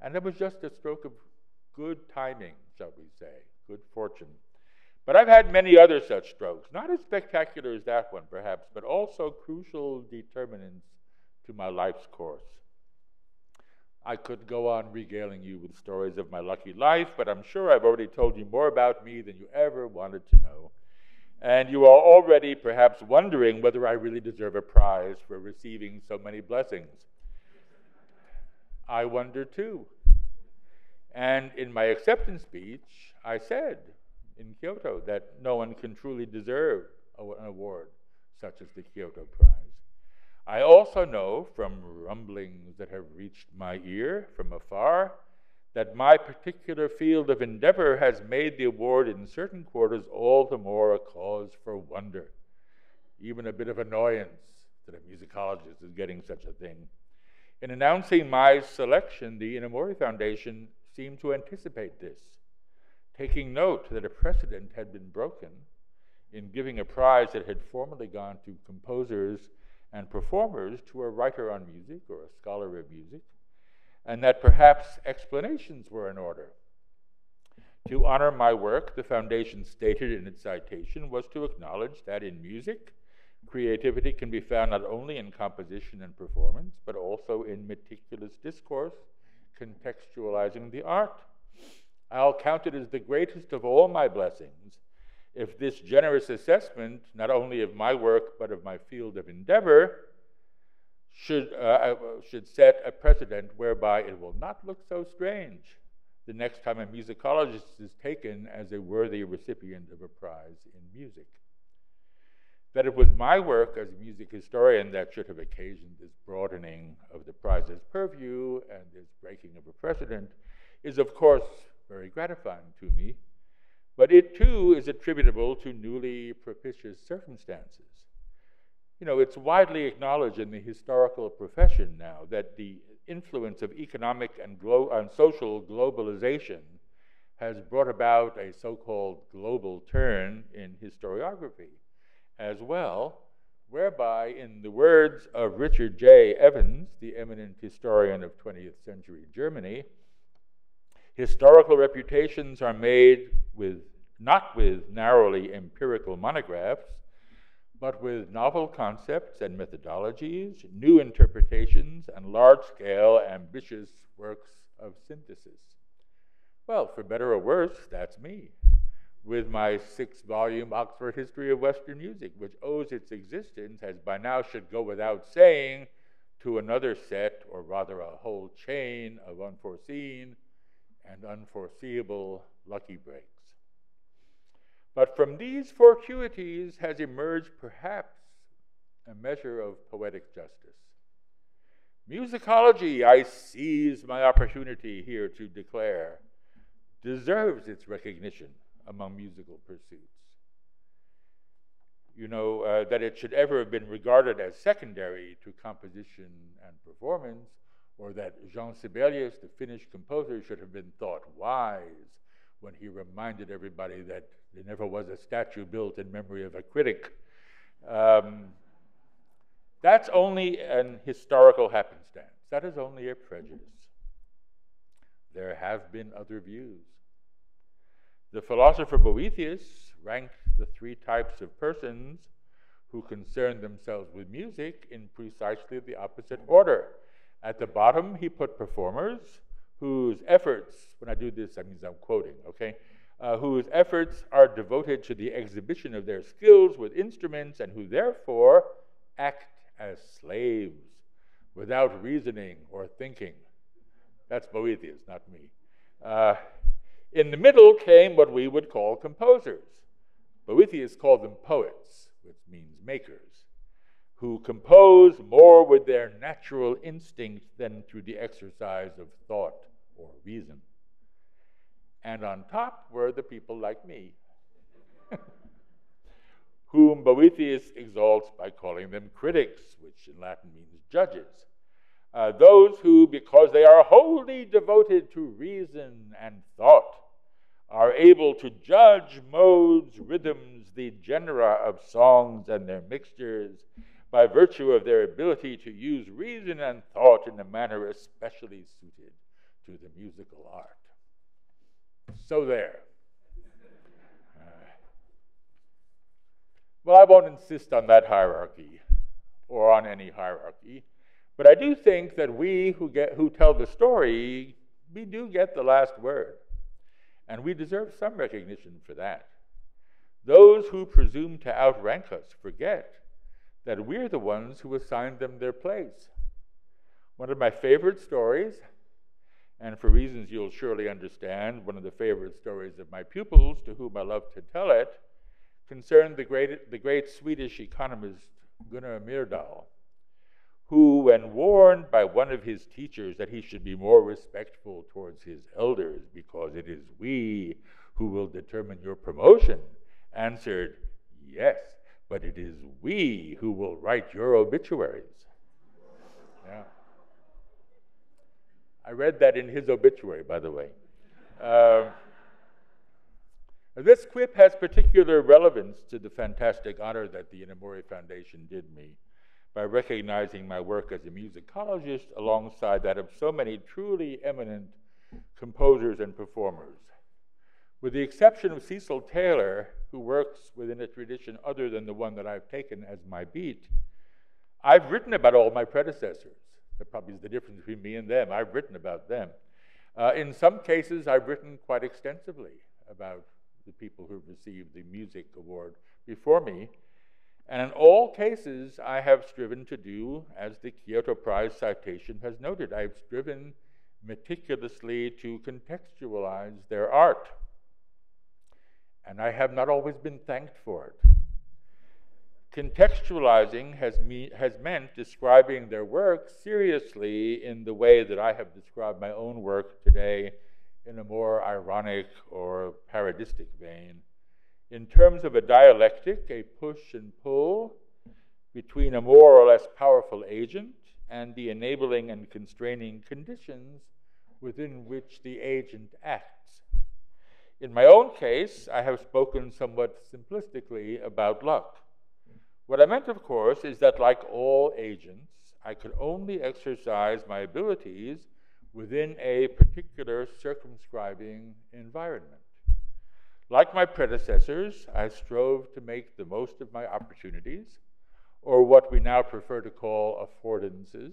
and it was just a stroke of good timing, shall we say, good fortune. But I've had many other such strokes, not as spectacular as that one, perhaps, but also crucial determinants to my life's course. I could go on regaling you with stories of my lucky life, but I'm sure I've already told you more about me than you ever wanted to know. And you are already perhaps wondering whether I really deserve a prize for receiving so many blessings. I wonder too. And in my acceptance speech, I said, in Kyoto that no one can truly deserve an award such as the Kyoto Prize. I also know from rumblings that have reached my ear from afar that my particular field of endeavor has made the award in certain quarters all the more a cause for wonder, even a bit of annoyance that a musicologist is getting such a thing. In announcing my selection, the Inamori Foundation seemed to anticipate this taking note that a precedent had been broken in giving a prize that had formerly gone to composers and performers to a writer on music or a scholar of music, and that perhaps explanations were in order. To honor my work, the Foundation stated in its citation was to acknowledge that in music, creativity can be found not only in composition and performance, but also in meticulous discourse, contextualizing the art. I'll count it as the greatest of all my blessings if this generous assessment, not only of my work, but of my field of endeavor, should, uh, should set a precedent whereby it will not look so strange the next time a musicologist is taken as a worthy recipient of a prize in music. That it was my work as a music historian that should have occasioned this broadening of the prize's purview and this breaking of a precedent is, of course, very gratifying to me, but it too is attributable to newly propitious circumstances. You know, it's widely acknowledged in the historical profession now that the influence of economic and, glo- and social globalization has brought about a so called global turn in historiography as well, whereby, in the words of Richard J. Evans, the eminent historian of 20th century Germany, Historical reputations are made with not with narrowly empirical monographs, but with novel concepts and methodologies, new interpretations, and large scale, ambitious works of synthesis. Well, for better or worse, that's me. with my six volume Oxford History of Western Music, which owes its existence, as by now should go without saying, to another set, or rather a whole chain of unforeseen and unforeseeable lucky breaks. But from these fortuities has emerged perhaps a measure of poetic justice. Musicology, I seize my opportunity here to declare, deserves its recognition among musical pursuits. You know, uh, that it should ever have been regarded as secondary to composition and performance, or that Jean Sibelius, the Finnish composer, should have been thought wise when he reminded everybody that there never was a statue built in memory of a critic. Um, that's only an historical happenstance. That is only a prejudice. There have been other views. The philosopher Boethius ranked the three types of persons who concern themselves with music in precisely the opposite order. At the bottom, he put performers whose efforts, when I do this, that means I'm quoting, okay? Uh, whose efforts are devoted to the exhibition of their skills with instruments and who therefore act as slaves without reasoning or thinking. That's Boethius, not me. Uh, in the middle came what we would call composers. Boethius called them poets, which means makers, who compose more with their natural instinct than through the exercise of thought or reason. And on top were the people like me, whom Boethius exalts by calling them critics, which in Latin means judges. Uh, those who, because they are wholly devoted to reason and thought, are able to judge modes, rhythms, the genera of songs and their mixtures by virtue of their ability to use reason and thought in a manner especially suited to the musical art. So, there. Well, I won't insist on that hierarchy or on any hierarchy, but I do think that we who, get, who tell the story, we do get the last word. And we deserve some recognition for that. Those who presume to outrank us forget that we're the ones who assigned them their place. One of my favorite stories, and for reasons you'll surely understand, one of the favorite stories of my pupils, to whom I love to tell it, concerned the great, the great Swedish economist Gunnar Myrdal who, when warned by one of his teachers that he should be more respectful towards his elders because it is we who will determine your promotion, answered, Yes, but it is we who will write your obituaries. Yeah. I read that in his obituary, by the way. Uh, this quip has particular relevance to the fantastic honor that the Inamori Foundation did me by recognizing my work as a musicologist alongside that of so many truly eminent composers and performers. With the exception of Cecil Taylor, who works within a tradition other than the one that I've taken as my beat, I've written about all my predecessors. That probably is the difference between me and them. I've written about them. Uh, in some cases, I've written quite extensively about the people who received the music award before me, and in all cases, I have striven to do, as the Kyoto Prize citation has noted, I've striven meticulously to contextualize their art. And I have not always been thanked for it. Contextualizing has, me, has meant describing their work seriously in the way that I have described my own work today in a more ironic or parodistic vein in terms of a dialectic, a push and pull between a more or less powerful agent and the enabling and constraining conditions within which the agent acts. In my own case, I have spoken somewhat simplistically about luck. What I meant, of course, is that like all agents, I could only exercise my abilities within a particular circumscribing environment. Like my predecessors, I strove to make the most of my opportunities, or what we now prefer to call affordances.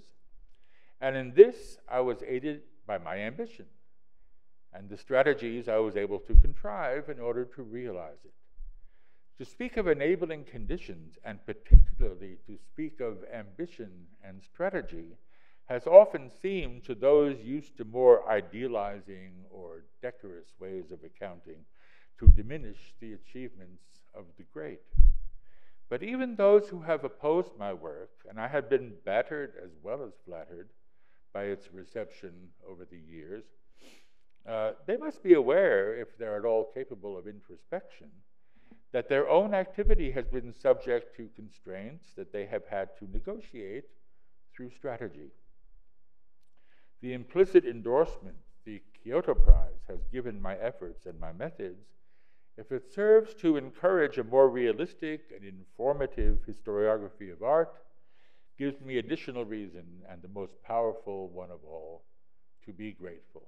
And in this, I was aided by my ambition. And the strategies I was able to contrive in order to realize it. To speak of enabling conditions, and particularly to speak of ambition and strategy, has often seemed to those used to more idealizing or decorous ways of accounting to diminish the achievements of the great. But even those who have opposed my work, and I have been battered as well as flattered by its reception over the years, uh, they must be aware, if they're at all capable of introspection, that their own activity has been subject to constraints that they have had to negotiate through strategy. The implicit endorsement the Kyoto Prize has given my efforts and my methods, if it serves to encourage a more realistic and informative historiography of art, gives me additional reason, and the most powerful one of all, to be grateful.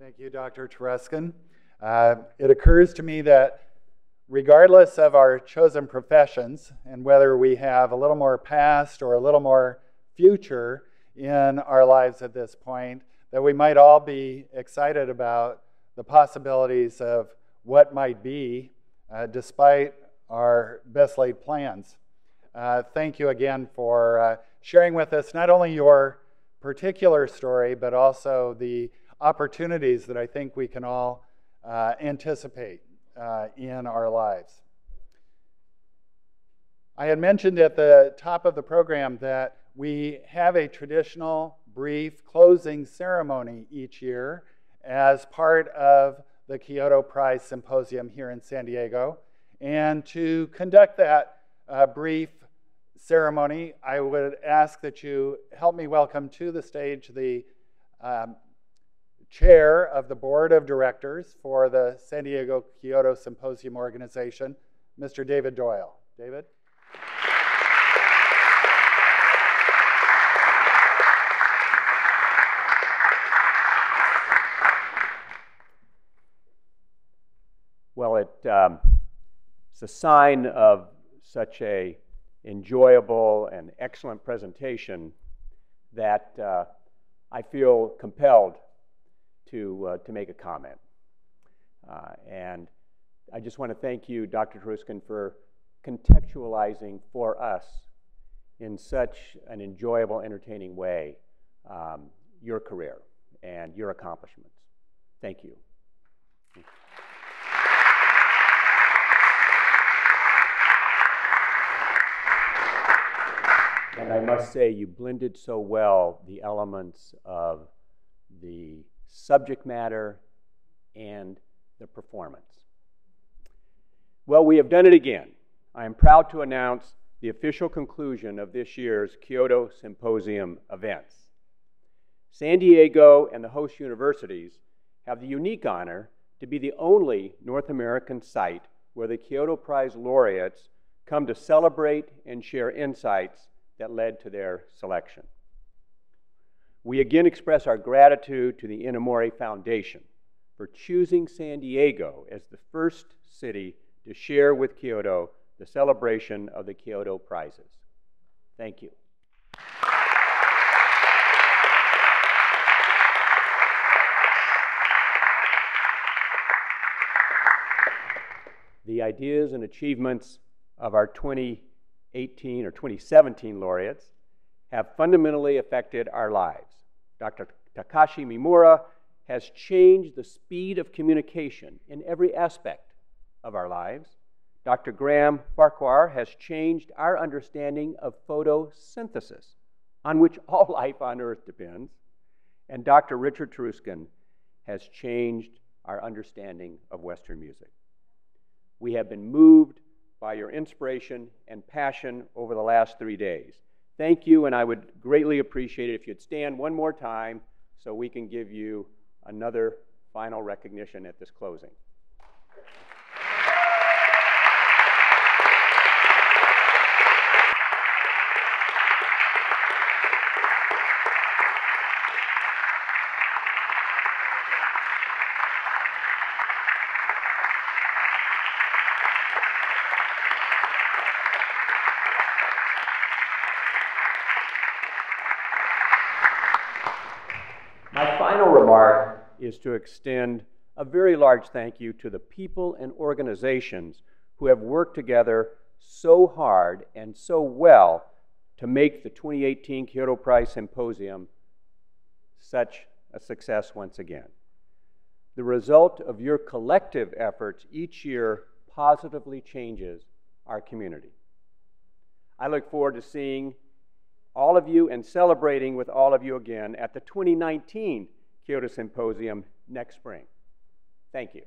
Thank you, Dr. Taruskin. Uh, it occurs to me that regardless of our chosen professions and whether we have a little more past or a little more future in our lives at this point, that we might all be excited about the possibilities of what might be uh, despite our best laid plans. Uh, thank you again for uh, sharing with us not only your particular story, but also the opportunities that I think we can all uh, anticipate uh, in our lives. I had mentioned at the top of the program that we have a traditional brief closing ceremony each year as part of the Kyoto Prize Symposium here in San Diego. And to conduct that uh, brief ceremony, I would ask that you help me welcome to the stage the um, chair of the board of directors for the San Diego Kyoto Symposium organization, Mr. David Doyle. David? Well, it, um, it's a sign of such a enjoyable and excellent presentation that uh, I feel compelled to, uh, to make a comment. Uh, and I just want to thank you, Dr. Taruskin, for contextualizing for us in such an enjoyable, entertaining way um, your career and your accomplishments. Thank you. And I must say, you blended so well the elements of the subject matter, and the performance. Well, we have done it again. I am proud to announce the official conclusion of this year's Kyoto Symposium events. San Diego and the host universities have the unique honor to be the only North American site where the Kyoto Prize laureates come to celebrate and share insights that led to their selection. We again express our gratitude to the Inamori Foundation for choosing San Diego as the first city to share with Kyoto the celebration of the Kyoto Prizes. Thank you. The ideas and achievements of our 2018 or 2017 laureates have fundamentally affected our lives. Dr. Takashi Mimura has changed the speed of communication in every aspect of our lives. Dr. Graham Farquhar has changed our understanding of photosynthesis, on which all life on Earth depends. And Dr. Richard Taruskin has changed our understanding of Western music. We have been moved by your inspiration and passion over the last three days. Thank you, and I would greatly appreciate it if you'd stand one more time so we can give you another final recognition at this closing. My final remark is to extend a very large thank you to the people and organizations who have worked together so hard and so well to make the 2018 Kyoto Prize Symposium such a success once again. The result of your collective efforts each year positively changes our community. I look forward to seeing all of you and celebrating with all of you again at the 2019 Kyoto Symposium next spring. Thank you.